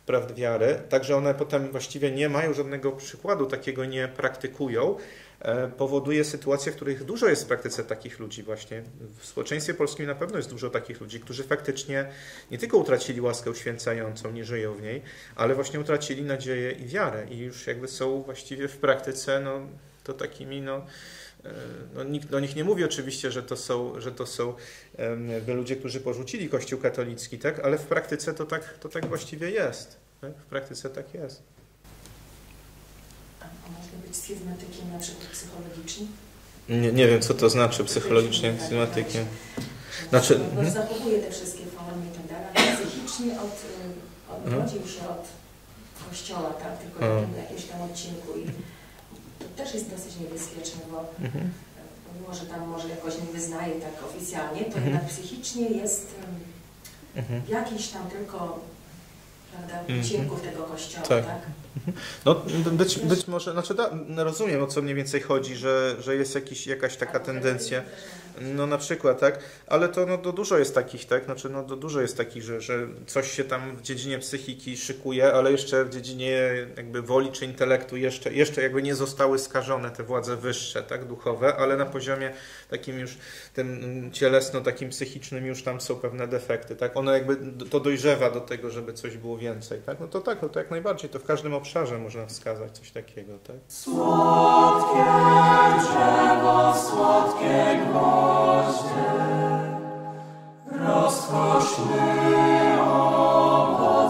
prawd wiary, także one potem właściwie nie mają żadnego przykładu, takiego nie praktykują, e, powoduje sytuację, w których dużo jest w praktyce takich ludzi właśnie. W społeczeństwie polskim na pewno jest dużo takich ludzi, którzy faktycznie nie tylko utracili łaskę uświęcającą, nie żyją w niej, ale właśnie utracili nadzieję i wiarę i już jakby są właściwie w praktyce no, to takimi no, no, nikt do nich nie mówi oczywiście, że to są, że to są ludzie, którzy porzucili Kościół katolicki, tak? ale w praktyce to tak, to tak właściwie jest. Tak? W praktyce tak jest. A, można być schizmatykiem na przykład psychologicznie? Nie, nie wiem, co to znaczy psychologicznie, schematykiem. Znaczy- Bo mhm. zachowuje te wszystkie formy i tak dalej, ale psychicznie od, y, odrodził się od kościoła, tak? Tylko Mhm. w jakimś tam odcinku i to też jest dosyć niebezpieczne, bo Mhm. mimo, że tam może jakoś nie wyznaje tak oficjalnie, to Mhm. jednak psychicznie jest Mhm. jakiś tam tylko prawda, Mhm. tego kościoła, Tak. tak? No, być, być może, znaczy da, no rozumiem o co mniej więcej chodzi, że, że jest jakiś, jakaś taka tendencja. No na przykład, tak, ale to no, to dużo jest takich, tak, znaczy no to dużo jest takich, że, że coś się tam w dziedzinie psychiki szykuje, ale jeszcze w dziedzinie jakby woli czy intelektu jeszcze, jeszcze jakby nie zostały skażone te władze wyższe, tak, duchowe, ale na poziomie takim już tym cielesno, takim psychicznym już tam są pewne defekty, tak, ono jakby to dojrzewa do tego, żeby coś było więcej, tak, no to tak, no to jak najbardziej, to w każdym obszarze można wskazać coś takiego, tak. Słodkie drzewo, słodkie gwoździe, rozkoszny owocności